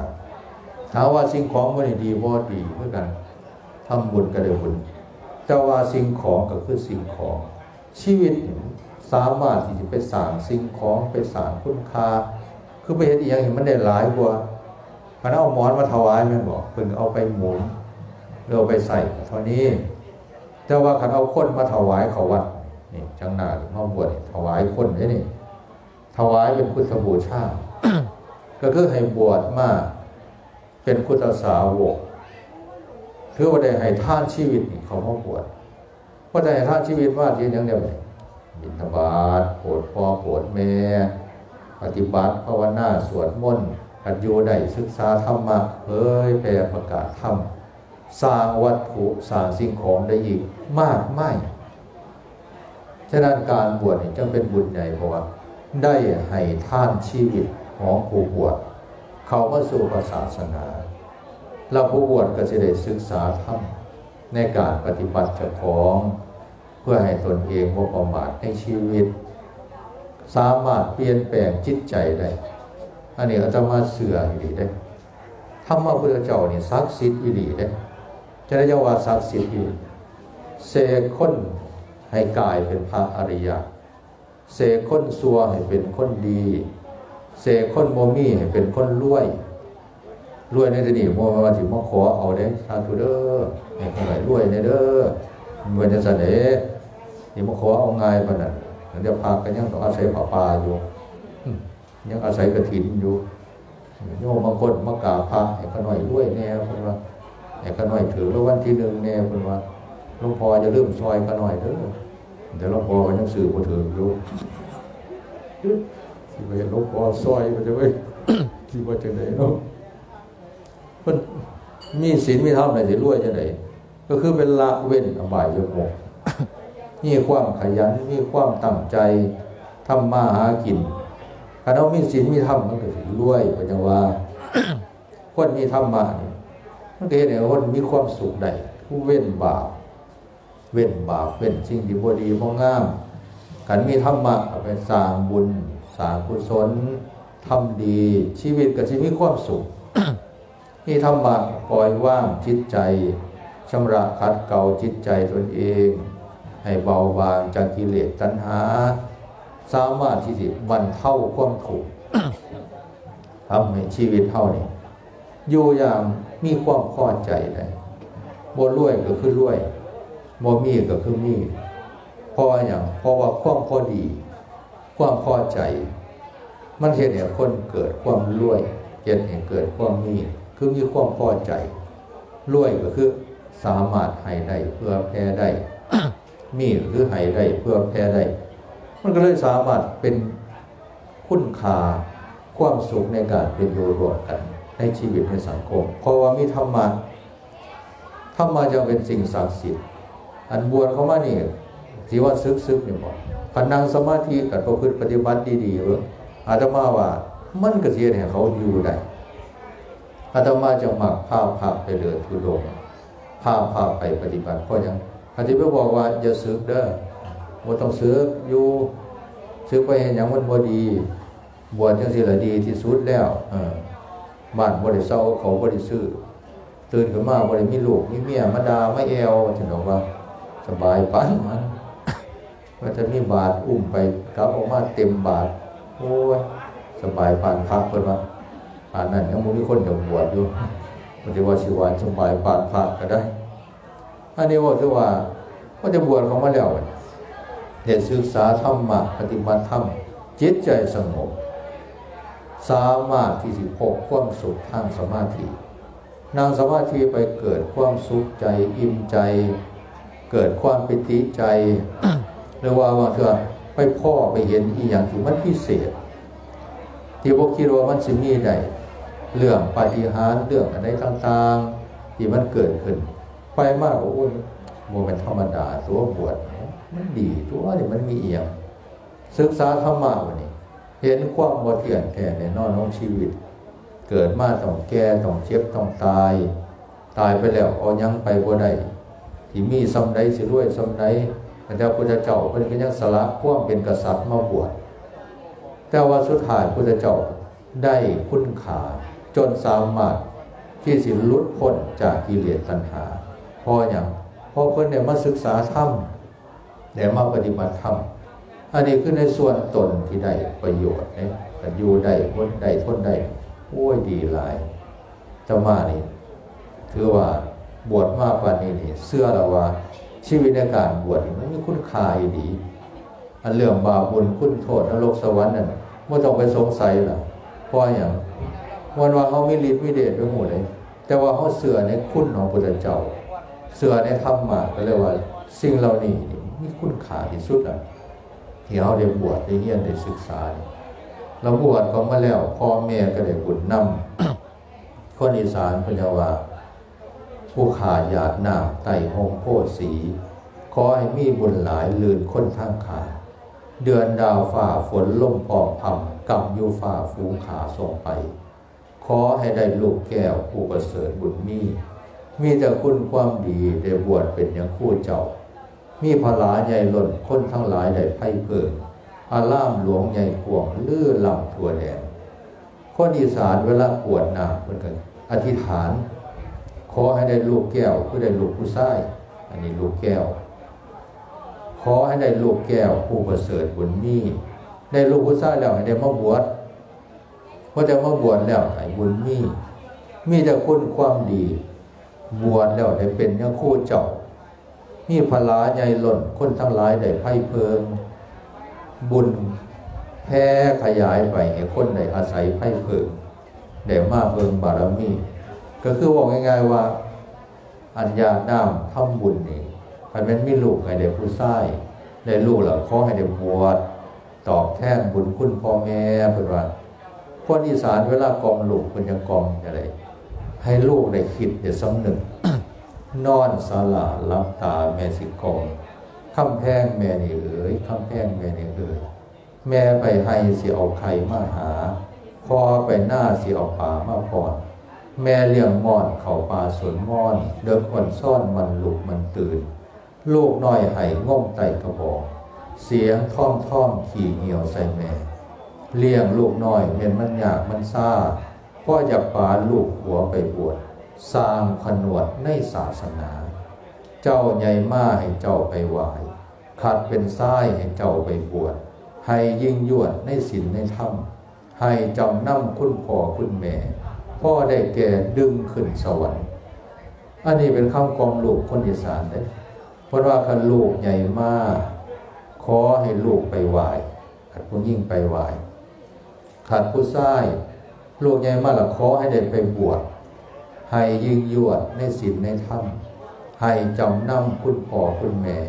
ถามว่าสิ่งของมันดีบ่ดีเพื่อกัน ทำบุญก็ได้บุญแต่ว่าสิ่งของก็คือสิ่งของชีวิตสามารถที่จะไปสร้างสิ่งของไปสร้างคุณค่าคือไปเห็นอย่างเห็นมันได้หลายกว่าพระเอาหมอนมาถวายมันบอกเพิ่งเอาไปหมุนเราไปใส่เท่านี้ แต่ว่าขันเอาคนมาถวายเขาวัดนี่จังหนาหรือพ่อบวชถวายคนนี่นี่ถวายเป็นพุทธบูชาก็คือให้บวชมาเป็นพุทธสาวก คือว่าได้ให้ท่านชีวิตเขามาบวชว่าได้ให้ท่านชีวิตว่าที่ยังเดียวบิณฑบาตโปรดพ่อโปรดแม่ปฏิบัติภาวนาสวดมนต์ปัญโยได้ศึกษาธรรมะเผยแผ่ประกาศธรรมสร้างวัตถุสร้างสิ่งของได้อีกมากไม่ฉะนั้นการบวชจึงเป็นบุญใหญ่เพราะว่าได้ให้ท่านชีวิตของผู้บวชเขามาสู่ศาสนา เราผู้บวชก็จะได้ศึกษาธรรมในการปฏิบัติเจ้าของ เพื่อให้ตนเองว่าประมาทในชีวิต สามารถเปลี่ยนแปลงจิตใจได้ อันนี้อาจะมาเสืออยู่ดีได้ธรรมะพุทธเจ้านี่ศักดิ์สิทธิ์อยู่ดีได้จะได้ยว่าศักดิ์สิทธิ์อยู่เสกคนให้กายเป็นพระอริยะเสกคนซัวให้เป็นคนดี เสกคนโมมี่ให้เป็นคนรวย รวยในที่นี้โมมาถึงมาขอเอาเด้สาธุเด้อให้คนไหนรวยในเด้อมื่อจะเสนอนี่มาขอเอาง่ายปะนั่นเดี๋ยวพากันยังต้องอาศัยผาปาอยู่ยังอาศัยกระถินอยู่โยมบางคนมากราพระให้ขน่อยรวยแน่คนว่าให้ขน่อยถือแล้ววันที่หนึ่งแน่คนว่าหลวงพ่อจะเริ่มซอยขน่อยเด้อเดี๋ยวหลวงพ่อยังสื่อมาถืออยู่ที่ว่าหลวงพ่อซอยมันจะไว้ที่ว่าจะไหนเนาะ มันมีศีลมีธรรมไหนจะรวยจะไหนก็คือเป็นละเว้นอบายยกมกมีความขยันมีความตั้งใจทำมาหากินถ้าเรามีศีลมีธรรมมันก็จะรวยเป็นจังว่าคนมีธรรมะนี่มันก็เห็นว่าคนมีความสุขได้ผู้เว้นบาปเว้นบาปเว้นสิ่งที่บดีบ่งามกันมีธรรมะไปสร้างบุญสร้างกุศลทำดีชีวิตก็จะมีความสุข นี่ธรรมะปล่อยว่างจิตใจชำระขัดเกลาจิตใจตนเอง ให้เบาบางจากกิเลสตัณหา สามารถที่จะบรรเทาความถูกทำให้ชีวิตเท่านี้อยู่อย่างมีความพอใจได้บ่รวยก็คือรวยบ่มีก็คือมีพออย่างเพราะว่าความพอดี ความพอใจ มันเห็นเนี่ยคนเกิดความรวยเห็นเนี่ยเกิดความมี คือมีความพอใจรวยก็คือสามารถให้ได้เพื่อแพ้ได้ มีคือให้ได้เพื่อแพ้ได้ มันก็เลยสามารถเป็นคุณค่าความสุขในการเป็นอยู่รวมกัน ในชีวิตในสังคม เพราะว่ามีธรรมะธรรมะจะเป็นสิ่งศักดิ์สิทธิ์อันบวชเข้ามานี่ที่ว่าซึกซึกเนี่ยบอกพนังสมาธิกับประพฤติปฏิบัติดีๆเว้ยอาตมาว่ามันก็เสียเนี่ยเขาอยู่ได้ อาตมาจะหมักภาพภาไปเลยทุดงภาพภาไปปฏิบัติเพราะยังอาจารย์บอกว่าอย่าซึกเด้อว่าต้องซึกออยู่ซึกไปเห็นอย่างมันบ่ดีบวชจังสิละดีที่สุดแล้วบ้านบริเศร้าเขาบริซื้อตื่นขึ้นมาบริมีลูกมีเมียมาดาไม่เอวฉันบอกว่า สบายปันมันก็จะมีบาทอุ้มไปกลับออกมาเต็มบาทโอ้ยสบายปานพักเพิ่นว่า ปานนั้นยังมีคนจะบวชอยู่มันจะว่าชีวานสบายปานพักก็ได้อันนี้ว่าคือว่าก็จะบวชเขามาแล้วเห็นศึกษาธรรมะปฏิบัติธรรมจิตใจสงบ สามารถที่สิพบความสุขทางสมาธินางสมาธิไปเกิดความสุขใจอิ่มใจ เกิดความปิติใจหรือว่าบางเถื่อไปพ่อไปเห็นอีอย่างที่มันพิเศษที่พวกคิดว่ามันสิมีได้ เรื่องปฏิหารเรื่องอะไรต่างๆ ที่มันเกิดขึ้น ไปมากโอ้ยโมเป็นธรรมดาตัวบวชมันดีตัวนี่มันมีเอียงศึกษาธรรมะวันนี้ เห็นความบ่เที่ยงแท้ในนอนของชีวิต เกิดมาต้องแก่ต้องเจ็บต้องตาย ตายไปแล้วเอายังไปบ่ได้ที่มีสำใดสิรวยสำใดพระเจ้าพุทธเจ้าเพิ่นก็ยังสละพ่วงเป็นกษัตริย์มาบวชแต่ว่าสุดท้ายพุทธเจ้าได้คุณค่า จนสามารถที่สิลุดพ้นจากกิเลสตัณหาพออย่างพอเพิ่นได้มาศึกษาธรรมได้มาปฏิบัติธรรมอันนี้คือในส่วนตนที่ได้ประโยชน์เนี่ยอยู่ได้พ้นได้ทนได้โอ้ยดีหลายจะมานี่ถือว่าบวชมากกว่านี้นี่เสื้อเราว่า ชีวิตในการบวชมันมีคุณค่าดี อันเรื่องบาบุญคุณโทษนรกสวรรค์นั่นไม่ต้องไปสงสัยล่ะเพราะอย่าง วันว่าเขามีฤทธิ์มีเดชไปหมดเลย แต่ว่าเขาเสือในคุณของพระเจ้า เสือในธรรมะก็เรียกว่า สิ่งเหล่านี้มีคุณค่าที่สุดอะที่เขาได้บวชได้เรียนได้ศึกษาเราบวชเขามาแล้วพ่อแม่ก็ได้บุญนำคนอีสานพญาวาผู้ขาหยาดน้ำไต่หงโพสีขอให้มีบุญหลายลื่นค้นทางขาเดือนดาวฝ่าฝนล่มปอมพำกำยูฝ่าฟูขาส่งไป ขอให้ได้ลูกแก้วผู้ประเสริฐบุญมี มีแต่คุณความดีได้บวชเป็นอย่างคู่เจ้า มีพลาใหญ่ล่นคนทั้งหลายได้ไพ่เพิ่มอาล่ามหลวงใหญ่ขวงลื่อลำทัวแดนคนอีสานเวลาปวดหนักเหมือนกันอธิษฐาน ขอให้ได้ลูกแก้วผู้ได้ลูกผู้ชายอันนี้ลูกแก้ว ขอให้ได้ลูกแก้วผู้ประเสริฐบุญมีได้ลูกผู้ชายแล้วให้ได้มาบวช พอจะมาบวชแล้วไอ้บุญมีมีแต่คุณความดี บวชแล้วได้เป็นยังคู่เจ้ามีพลาใหญ่หล่นคนทั้งหลายได้ไพ่เพิง บุญแพ้ขยายไปให้คนได้อาศัยไพ่เพิงได้มาเพิงบารมี ก็คือบอกง่ายๆว่า อัญญาน้ำทำบุญนี่ใครเป็นมีลูกให้ได้ผู้ชายได้ลูกแล้วขอให้ได้บวชตอบแทนบุญคุณพ่อแม่เป็นว่า คนอีสานเวลากองลูกเป็นยังกองอะไร ให้ลูกได้คิดได้สำนึกนอนสาลาลับตาแม่สิกองคำแพงแม่นี่เอ๋ยคำแพงแม่นี่เอ๋ยแม่ไปให้สิเอาไข่มาหาพอไปหน้าสิเอาป่ามาพอน แม่เลี้ยงมอนเข่าป่าสวนมอน เดิมคนซ่อนมันลุกมันตื่น ลูกน้อยไห้ง่งไตกระบอก เสียงท่อมท่อมขี่เหี่ยวใส่แม่ เลี้ยงลูกน้อยเม็นมันยากมันซาพ่ออยากปาลูกหัวไปบวชสร้างขนวดในศาสนา เจ้าใหญ่มาให้เจ้าไปไหวขัดเป็นไส้ให้เจ้าไปบวชให้ยิ่งยวดในศีลในธรรมให้จำนั่งคุณพ่อคุณแม่พ่อได้แก่ดึงขึ้นสวรรค์ อันนี้เป็นคำกองลูกคนอีสานเลยเพราะว่าคันลูกใหญ่มาก ขอให้ลูกไปไหวคันผู้ยิ่งไปไหว ขาดผู้ชายลูกใหญ่มาละขอให้ได้ไปบวชให้ยิงยวดในศีลในธรรมให้จำนำคุณพ่อคุณแม่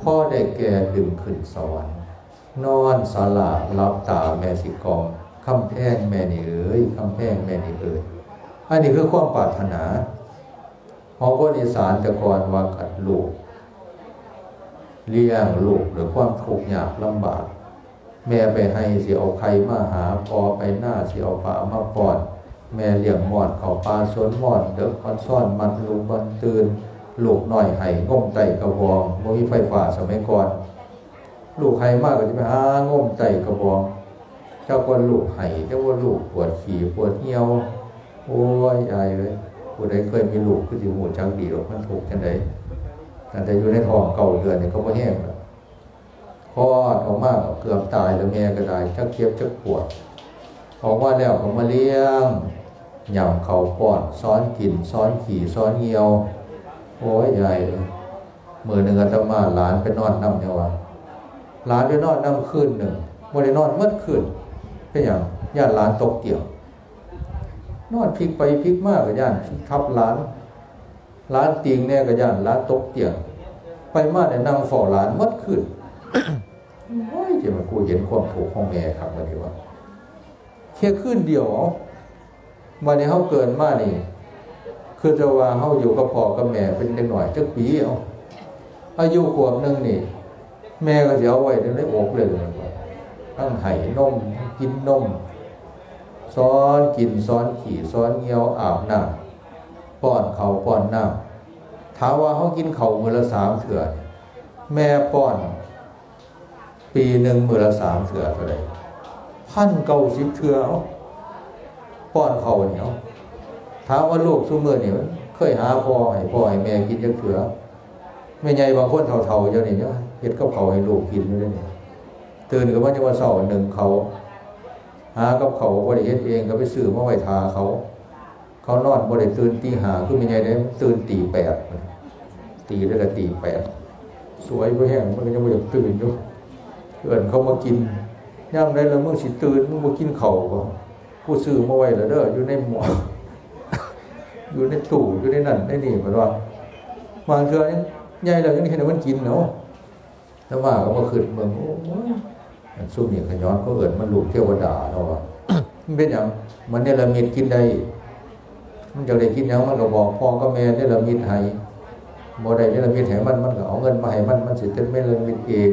พ่อได้แก่ดึงขึ้นสวรรค์ นอนสาลารับตาแม่สิกองคำแพงแม่นี่เอ๋ยคำแพงแม่นี่เอ๋ยอันนี้คือความปรารถนาของคนอีสานแต่ก่อนว่ากัดลูก เลี้ยงลูกหรือความทุกข์ยากลำบาก แม่ไปให้เสียเอาใครมาหาพอไปหน้าเสียเอาฝามาปอนแม่เลี้ยงหมอดเขาปลาสวนหมอดเด็กคอนซ่อนมันลุงบันตื่นลูกหน่อยไห้ง่มไตกระบองบ่มีไฟฟ้าสมัยก่อน ลูกไห้มากก็จะไปหาง่มไตกระบอง เจ้าก็ลูกไห้เจ้าว่าลูกปวดขี่ปวดเหี่ยว โอ้ยยายเลยผู้ใดเคยมีลูกคือสิหูจังดีหรอกมันถูกจังไดแต่อยู่ในท้องเก่าเดือนเนี่ยเขาก็แห้ง แล้วพอออกมาเกือบตายแล้วแม่ก็ได้ชักเคียบชักปวดออกมาแล้วก็มาเลี้ยงย่ำเขาป้อนซ้อนกินซ้อนขี่ซ้อนเงียว โอ้ยใหญ่มือหนึ่งอาตมาหลานไปนอนน้ำเนี่ยว่าหลานไปนอนน้ำคืนหนึ่งวันได้นอนเมื่อคืนเป็นอย่างญาติหลานตกเกี่ยวนอนพลิกไปพลิกมากกับย่านพลิกทับหลานหลานตีงเนี่ยกับย่านหลานตกเกี่ยงไปมาเนี่ยนั่งฝ่อหลานเมื่อคืน เจ้ามันกูเห็นความถูกของแม่ครับวันนี้ว่าแค่คืนเดียววันนี้เขาเกินมากนี่ คือจะว่าเขาอยู่กับพ่อกับแม่เป็นเด็กหน่อยจักปีเอาอายุขวบหนึ่งนี่ แม่ก็จะเอาไว้ในอกเลยตั้งไห้นมกินนมซ้อนกินซ้อนขี่ซ้อนเงี้ยวอาบน้ำป้อนเขาป้อนน้ำถามว่าเขากินเขามือละสามเถื่อแม่ป้อน ปีหนึ่งมือละสามเถื่อเท่าไรพันเก้าสิบเถื่อเอาป้อนเขาเหนี่ยถามว่าลูกซุมือนี่มันเคยหาพ่อให้พ่อให้แม่กินจังเถื่อไม่ใหญ่บางคนเท่าๆเจ้านี่เนี่ยเฮ็ดกับเขาให้ลูกกินด้วยนี่ยตื่นกับว่าจะว่าเสาร์หนึ่งเขาหากับเขาบริเฮ็ดเองก็ไปซื้อมาไหว้ทาเขา เขานอนบริตื่นตีหาคือไม่ใหญ่ได้ตื่นตีแปดตีได้ละตีแปดสวยไปแห้งมันก็ยังไม่อยากตื่นอยู่ เพื่นเขามากินย่ำได้แล้วมึงสิตื่นมึงมากินเขาก็ผู้ซื้อมาไว้แล้วเด้ออยู่ในหมออยู่ในตู้อยู่ในนั่นในนี่เหมือนว่าบางเทื่อนี่ใหญ่แล้วยังเห็นมันกินเนาะแต่ว่าก็มาขึ้นเมืองโอ้ยสู้นี่ขย้อนเขาเอิดมันลูกเทวดาเนาะว่ามันเป็นอย่างมันเนี่ยละมิดกินได้ มันจะได้กินยังมันก็บอกพ่อก็แม่เนี่ยละมิดให้บ่ได้เนี่ยละมิดให้มันมันก็เอาเงินมาให้มันมันสิเต็มไม่ละมิดเอง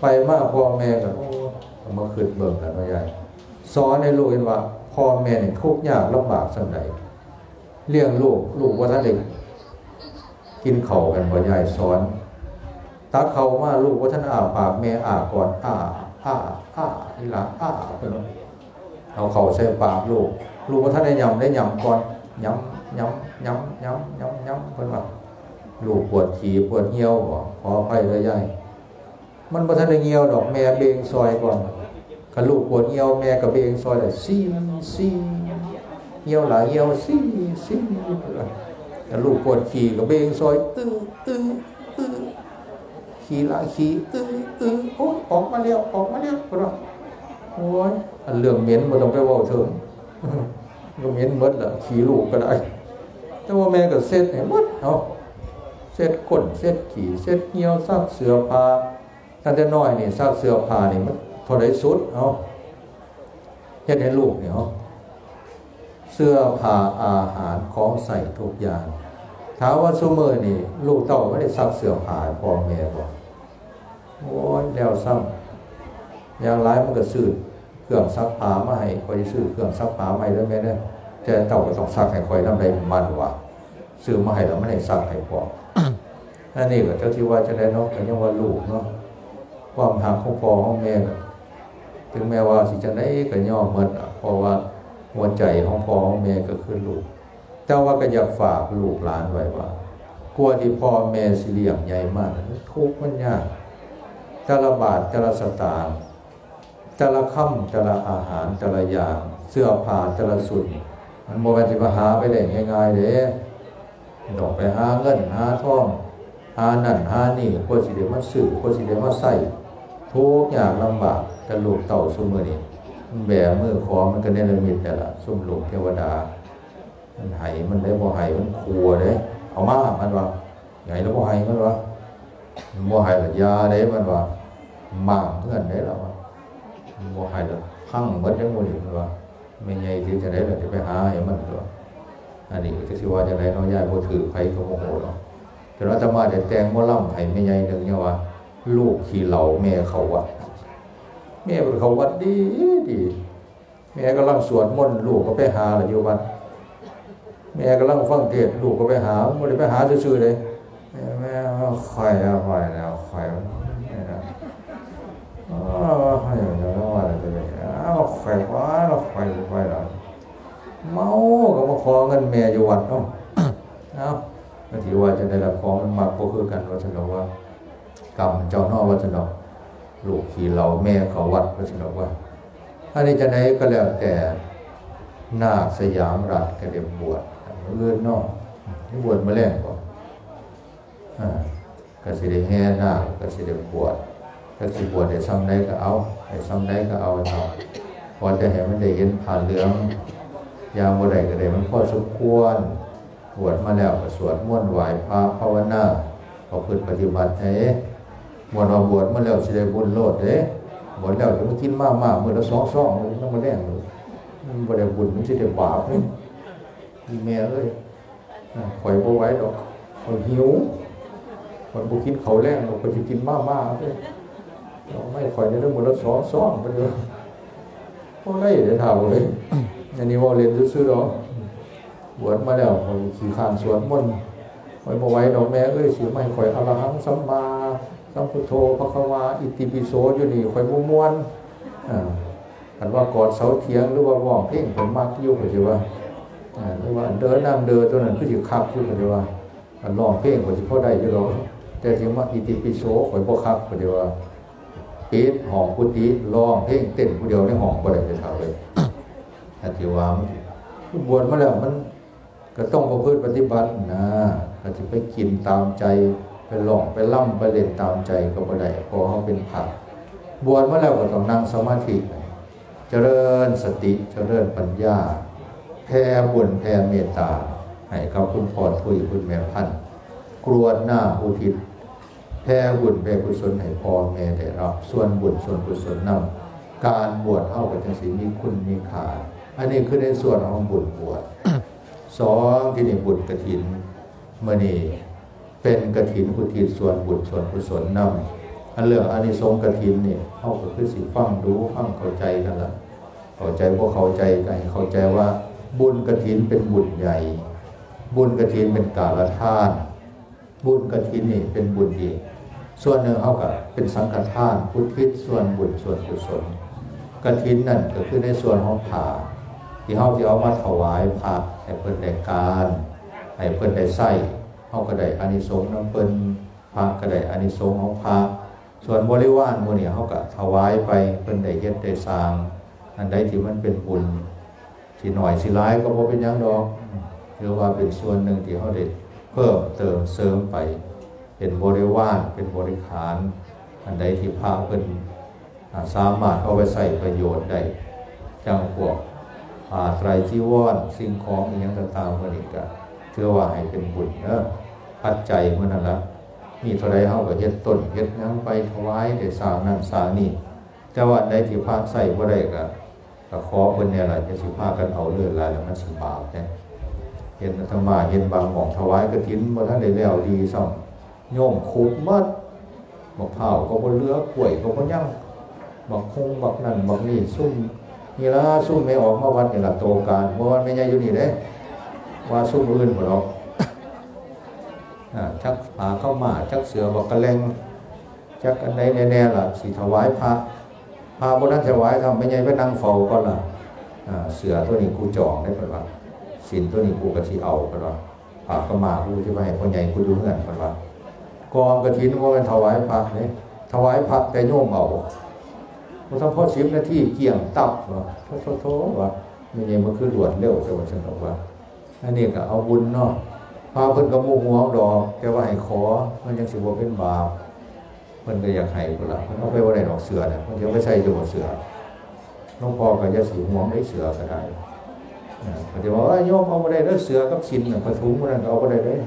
ไปมากพ่อแม่ก็โอ้มาขึ้นเบิ่งกันว่าใหญ่สอนให้ลูกเห็นว่าพ่อแม่เนี่ยทุกข์ยากลำบากสักไหนเลี้ยงลูกลูกว่าท่านเองกินเข่ากันบ่ใหญ่สอนตักเข่ามาลูกว่าท่านอาปากแม่อาก่อนอาอาอานี่ละอาเป็นเอาเข่าใส่ปากลูก ลูกว่าท่านได้ยำได้ยำก่อนยำยำยำยำยำยำเป็นว่าลูกปวดขี่ปวดเหี่ยวบ่ขอไปเลยใหญ่ มันบ่ท่านได้เหี่ยวดอกแม่เบงซอยก่อนกระลูกปวดเหี่ยวแม่กับเบงซอยเลยซีซีเหี่ยวหลายเหี่ยวซีซีกระลูกปวดขี่กับเบงซอยตื้อตื้อตื้อขี่หลายขี่ตื้อตื้อโอ้ออกมาเร็วออกมาเร็วก็โอ้ยอันเรื่องเหม็นมันต้องไปว่าเถิงก็เหม็นมดละขี่ลูกก็ได้ แต่ว่าแม่ก็เซ็ตให้มดเอาเซ็ตก้นเซ็ตขี่เซ็ตเหี่ยวซักเสื้อผ้า ตั้งแต่น้อยนี่ซักเสื้อผ้านี่มันพอได้สุดเอาเฮ็ดให้ลูกเนี่ยเอาเสื้อผ้าอาหารของใส่ทุกอย่างถามว่าซูเมอร์นี่ ลูกเต้าไม่ได้ซักเสื้อผ้าพ่อแม่บอกโอ้ยแล้วซ้ำอย่างไรมันก็ซื้อเครื่องซักผ้ามาให้คอยซื้อเครื่องซักผ้าใหม่แล้วแม่เนี่ยแต่เต้าก็ต้องซักให้คอยทำได้มันว่าซื้อมาให้แล้วไม่ได้ซักให้พ่ออันนี้ก็เจ้าที่ว่าจะได้เนาะก็ยังว่าลูกเนาะ ความหักของพ่อของแม่ถึงแม้ว่าสิจะได้ก็ย่อเมิดเพราะว่าหัวใจของพ่อของแม่ก็คือลูกแต่ว่าก็อยากฝากลูกหลานไว้ว่ากลัวที่พ่อแม่สิเลี้ยงใหญ่มากทุกข์มันยากแต่ละบาทแต่ละสตางค์แต่ละค่ำแต่ละอาหารแต่ละอย่างเสื้อผ้าแต่ละสุดมันโมเป็นสิมาหาไปได้ง่ายๆเด้ดอกไปหาเงินหาทองหานั่นหานี่กลัวสิเดมาซื้อกลัวสิเดมาใส่ ทุกอย่างลำบากแต่ลูกเต่าสมือนี่มันแบมือขอมันก็เนรมิตแต่ละซุ่มลูกเทวดา มันไห้มันได้บ่ไห้มันครัวเด้เอามามันว่าไงแล้วบ่ไห้มันว่าบ่ไห้ละยาเด้มันว่ามั่งเพื่อนได้แล้วว่าบ่ไห้ละพังเบิดจังหมดมันว่าไม่ใหญ่ที่จะได้แบบจะไปหาให้มันตัวอันนี้ก็สิว่าจังได๋เนายายบ่ถือไผก็โมโหเนาะแต่อาตมาได้แตงบ่ล่ำให้แม่ใหญ่นึงเนี่ยว่า ลูกขี่เหล่าแม่เขาวัดแม่เขาวัดดีดีแม่กำลังสวดมนต์ลูกก็ไปหาละไรอยู่วัดแม่กำลังฟังเทศลูกก็ไปหาไม่ได้ไปหาซื่อๆเลยแม่แม่คอยแล้วคอยแล้วคอยนี่นะอ๋อคอยแล้วว่าอะไรจะเป็นอ้าวคอยว่าเราคอยคอยแล้วเมาก็มาขอเงินแม่อยู่วัดเนาะเอ้าก็ถือว่าจะได้รับของมันมากก็คือกันว่าจะบอกว่า กรรมเจ้านอวัฒนอกลูกขี่เราแม่เขาวัดวัฒนอกว่าอันนี้จะไหนก็แล้วแต่นาคสยามรัฐก็เดียบวชเลื่อนนอกที่บวชมาแล้ก่อนก็สิได้แห่นาคก็สิได้บวชก็สิบวชได้ซ้ำได้ก็เอาได้ซ้ำได้ก็เอาเอาพอจะเห็นมันได้เห็นผ่านเหลืองยามบ่ได้ก็ได้มันพอสมควรบวชมาแล้วก็สวดมนต์ไหวพระภาวนาพอพึ่งปฏิบัติเอ้ บวชมาบวชเมาแล้วสิได้บุญโลดเด้บวชแล้วจะมากินมากมากมือละสองสองมันต้องมาแรงเลยมันบ่ได้บุญมันสิได้บาปเลยมีแม่เอ้ยข่อยบ่ไหว้ดอกข่อยหิวข่อยบ่กินเขาวแรงดอกข่อยสิกินมากมากเลยไม่ข่อยจะได้หมือละสองสองไปเลยบ่ได้ได้ถามเลยอันนี้ว่าเรียนซื่อๆดอบวชมาแล้วข่อยขี่ข้างสวดมนต์ข่อยบ่ไว้ดอกแม่เอ้ยสิไม่ข่อยอรหังสัมมา สัมพุทโธพระควาอิติปิโสอยู่นี่ข่อยม่วนอ่าคันว่ากอดเสาเทียงหรือว่าร้องเพลงผมมักยู่งก็สิว่าหรือว่าเดินนั่งเดินตัวนั้นคือสิคักอยู่ก็สิว่าคันร้องเพลงก็สิพอได้อยู่ดอแต่ถึงว่าอิติปิโสข่อยบ่คับกก็สิว่าปิดห้องกุฏิร้องเพลงเต้นผู้เดียวในห้องบ่ได้จะเท่าเลยถ้าสิว่ามันบวชมาแล้วมันก็ต้องประพฤติปฏิบัตินะก็จะไปกินตามใจ ไปหลอกไปล่ำไปเล่นตามใจก็บ่ได้พราะเขาเป็นผักบวชมาแล้วก็ต้องนั่งสมาธิเจริญสติเจริญปัญญาแผ่บุญแผ่เมตตาให้กับคุณพ่อทุยคุณแม่พันกรวดหน้าอุทิศแผ่บุญแผ่กุศลให้พ่อแม่ได้รับส่วนบุญส่วนกุศลนำการบวชเข้ากับจังสีมีคุณมีค่าอันนี้คือในส่วนของบุญบวชสองที่นี่บุญกระถินเมื่อนี้ เป็นกระถินอุทิศส่วนบุญส่วนกุศลนำอันเรื่องอันนี้ทรงกระถินนี่เข้าก็คือสิฟังรู้ฟังเข้าใจกันละเข้าใจพวกเข้าใจกันเข้าใจว่าบุญกระถินเป็นบุญใหญ่ บุญกระถินเป็นกาลทาน บุญกระถินนี่เป็นบุญดีส่วนหนึ่งเขากับเป็นสังฆทานพุทธิศส่วนบุญส่วนกุศลกระถินนั่นก็คือในส่วนของผ่าที่เขาที่เอามาถวายพระให้เพิ่อนได้การให้เพิ่อนได้ใส่ เขาก็ได้อานิสงส์น้ำเพิ่นพระก็ได้อานิสงส์ของพระส่วนบริวารโมเนี่ยเขาก็ถวายไปเพิ่นได้เฮ็ดได้สร้าง อันใดที่มันเป็นบุญที่หน่อยสิร้ายก็บ่เป็นยังดอกหรือว่าเป็นส่วนหนึ่งที่เขาได้เพิ่มเติมเสริมไป เป็นบริวารเป็นบริขาร อันใดที่พระเพิ่นสามารถเอาไปใส่ประโยชน์ได้จังพวกผ้าไตรจีวรสิ่งของอย่างต่างๆมันอีกอะเชื่อว่าให้เป็นบุญเนอะ พัดใจเมื่อนั้นละมีเท่าไรเขาก็เฮ็ดต้นเฮ็ดยังไปถวายได้สานั่นสานี่แต่ว่าในที่พระใส่บ่ได้ก็ก็ขอเพิ่นเนี่ยล่ะจะสิพากันเอาเลือดลายแล้วมันสิบาปเนี่ยเห็นธรรมาเห็นบางหม่องถวายกฐินบ่ทันได้แล้วดีซ่อมโยมขุดมัดบักเผาก็บ่เลือกล้วยก็บ่ยังบักคงบักนั่นบักนี่ซุ่มนี่ละซุ่มไม่ออกมาวัดนี่ละโตการเพราะว่าไม่ใหญ่อยู่นี่เด้ว่าซุ่มอื่นบ่หรอก ชักผาเข้ามาชักเสือบอกกระเลงชักอันใดแน่ๆล่ะสีถวายพระพระบนนั้นถวายทำไม่ใหญ่ไปนั่งเฝ้าก็ล่ะเสือตัวนี้กูจองได้ปะวะสินตัวนี้กูกระชีเอาปะวะผาก็มากูจะไปให้พ่อใหญ่กูดูเงื่อนปะวะกองกระถินว่าเป็นถวายพระเนี่ยถวายพระแต่โยมเอาพอทำพ่อชิมหน้าที่เกี่ยงตับวะโทษโทษวะไม่ใช่มันคือรวดเร็วแต่ว่าฉันบอกว่าอันนี้ก็เอาบุญเนาะ พาเพิ่นก็มุ่งหัวดอกแกว่าให้ขอมันยังสิบ่เป็นบาปเพิ่นก็อยากให้พุ่นละเพิ่นเอาไปว่าได้ดอกเสือเนี่ยเพิ่นจะไม่ใช่อยู่บนเสือหลวงพ่อก็จะสีหวงได้เสือก็ได้เขาจะบอกว่าโยมเอาไปได้เด้อเสือกับชินน่ะผถุงมันเอาไปได้เลย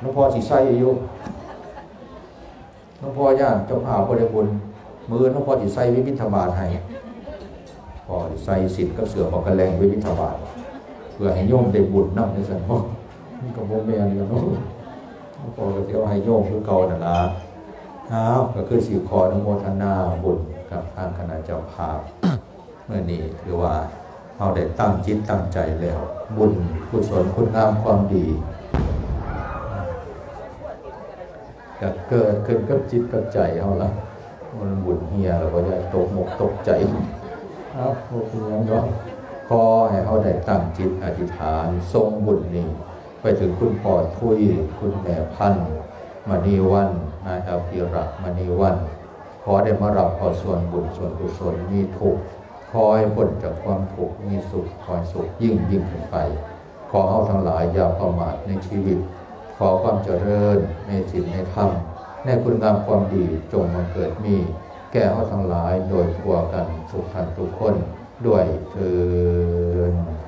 หลวงพ่อสีใส่อยู่หลวงพ่อย่านเจ้าภาพบริบุญมือหลวงพ่อสีใส่วิบิณฑบาตให้พ่อสิใส่สินกับเสือพอกระแลงวิบิณฑบาตเพื่อให้โยมได้บุญนั่ในสันพ่อ มันก็โมเมนกันเนาะหลวงพ่อก็จะเอาให้โยมคือเก่านั่นละอ้าวก็คือสีคออนโมทนาบุญกับทางคณะเจ้าภาพเมื่อนี้คือว่าเราได้ตั้งจิตตั้งใจแล้ว บุญกุศลคุณงามความดีจะเกิดขึ้นกับจิตกับใจเราละมันบุญเฮียเราก็จะตกหมกตกใจครับพวกนี้ก็ขอให้เขาได้ตั้งจิตอธิษฐานทรงบุญนี้ ไปถึงคุณพ่อทุยคุณแม่พันมณีวันนายอภิรักษ์มณีวันขอได้มารับพอส่วนบุญส่วนกุศลมีทุกข์คอยพ้นจากความทุกข์มีสุขคอยสุขยิ่งยิ่งขึ้นไป ขอเอาทั้งหลายอย่าประมาทในชีวิต ขอความเจริญในศีลในธรรมในคุณงามความดีจงมาเกิดมี แก่เอาทั้งหลายโดยทั่วกันทุกท่านทุกคนด้วยเธอ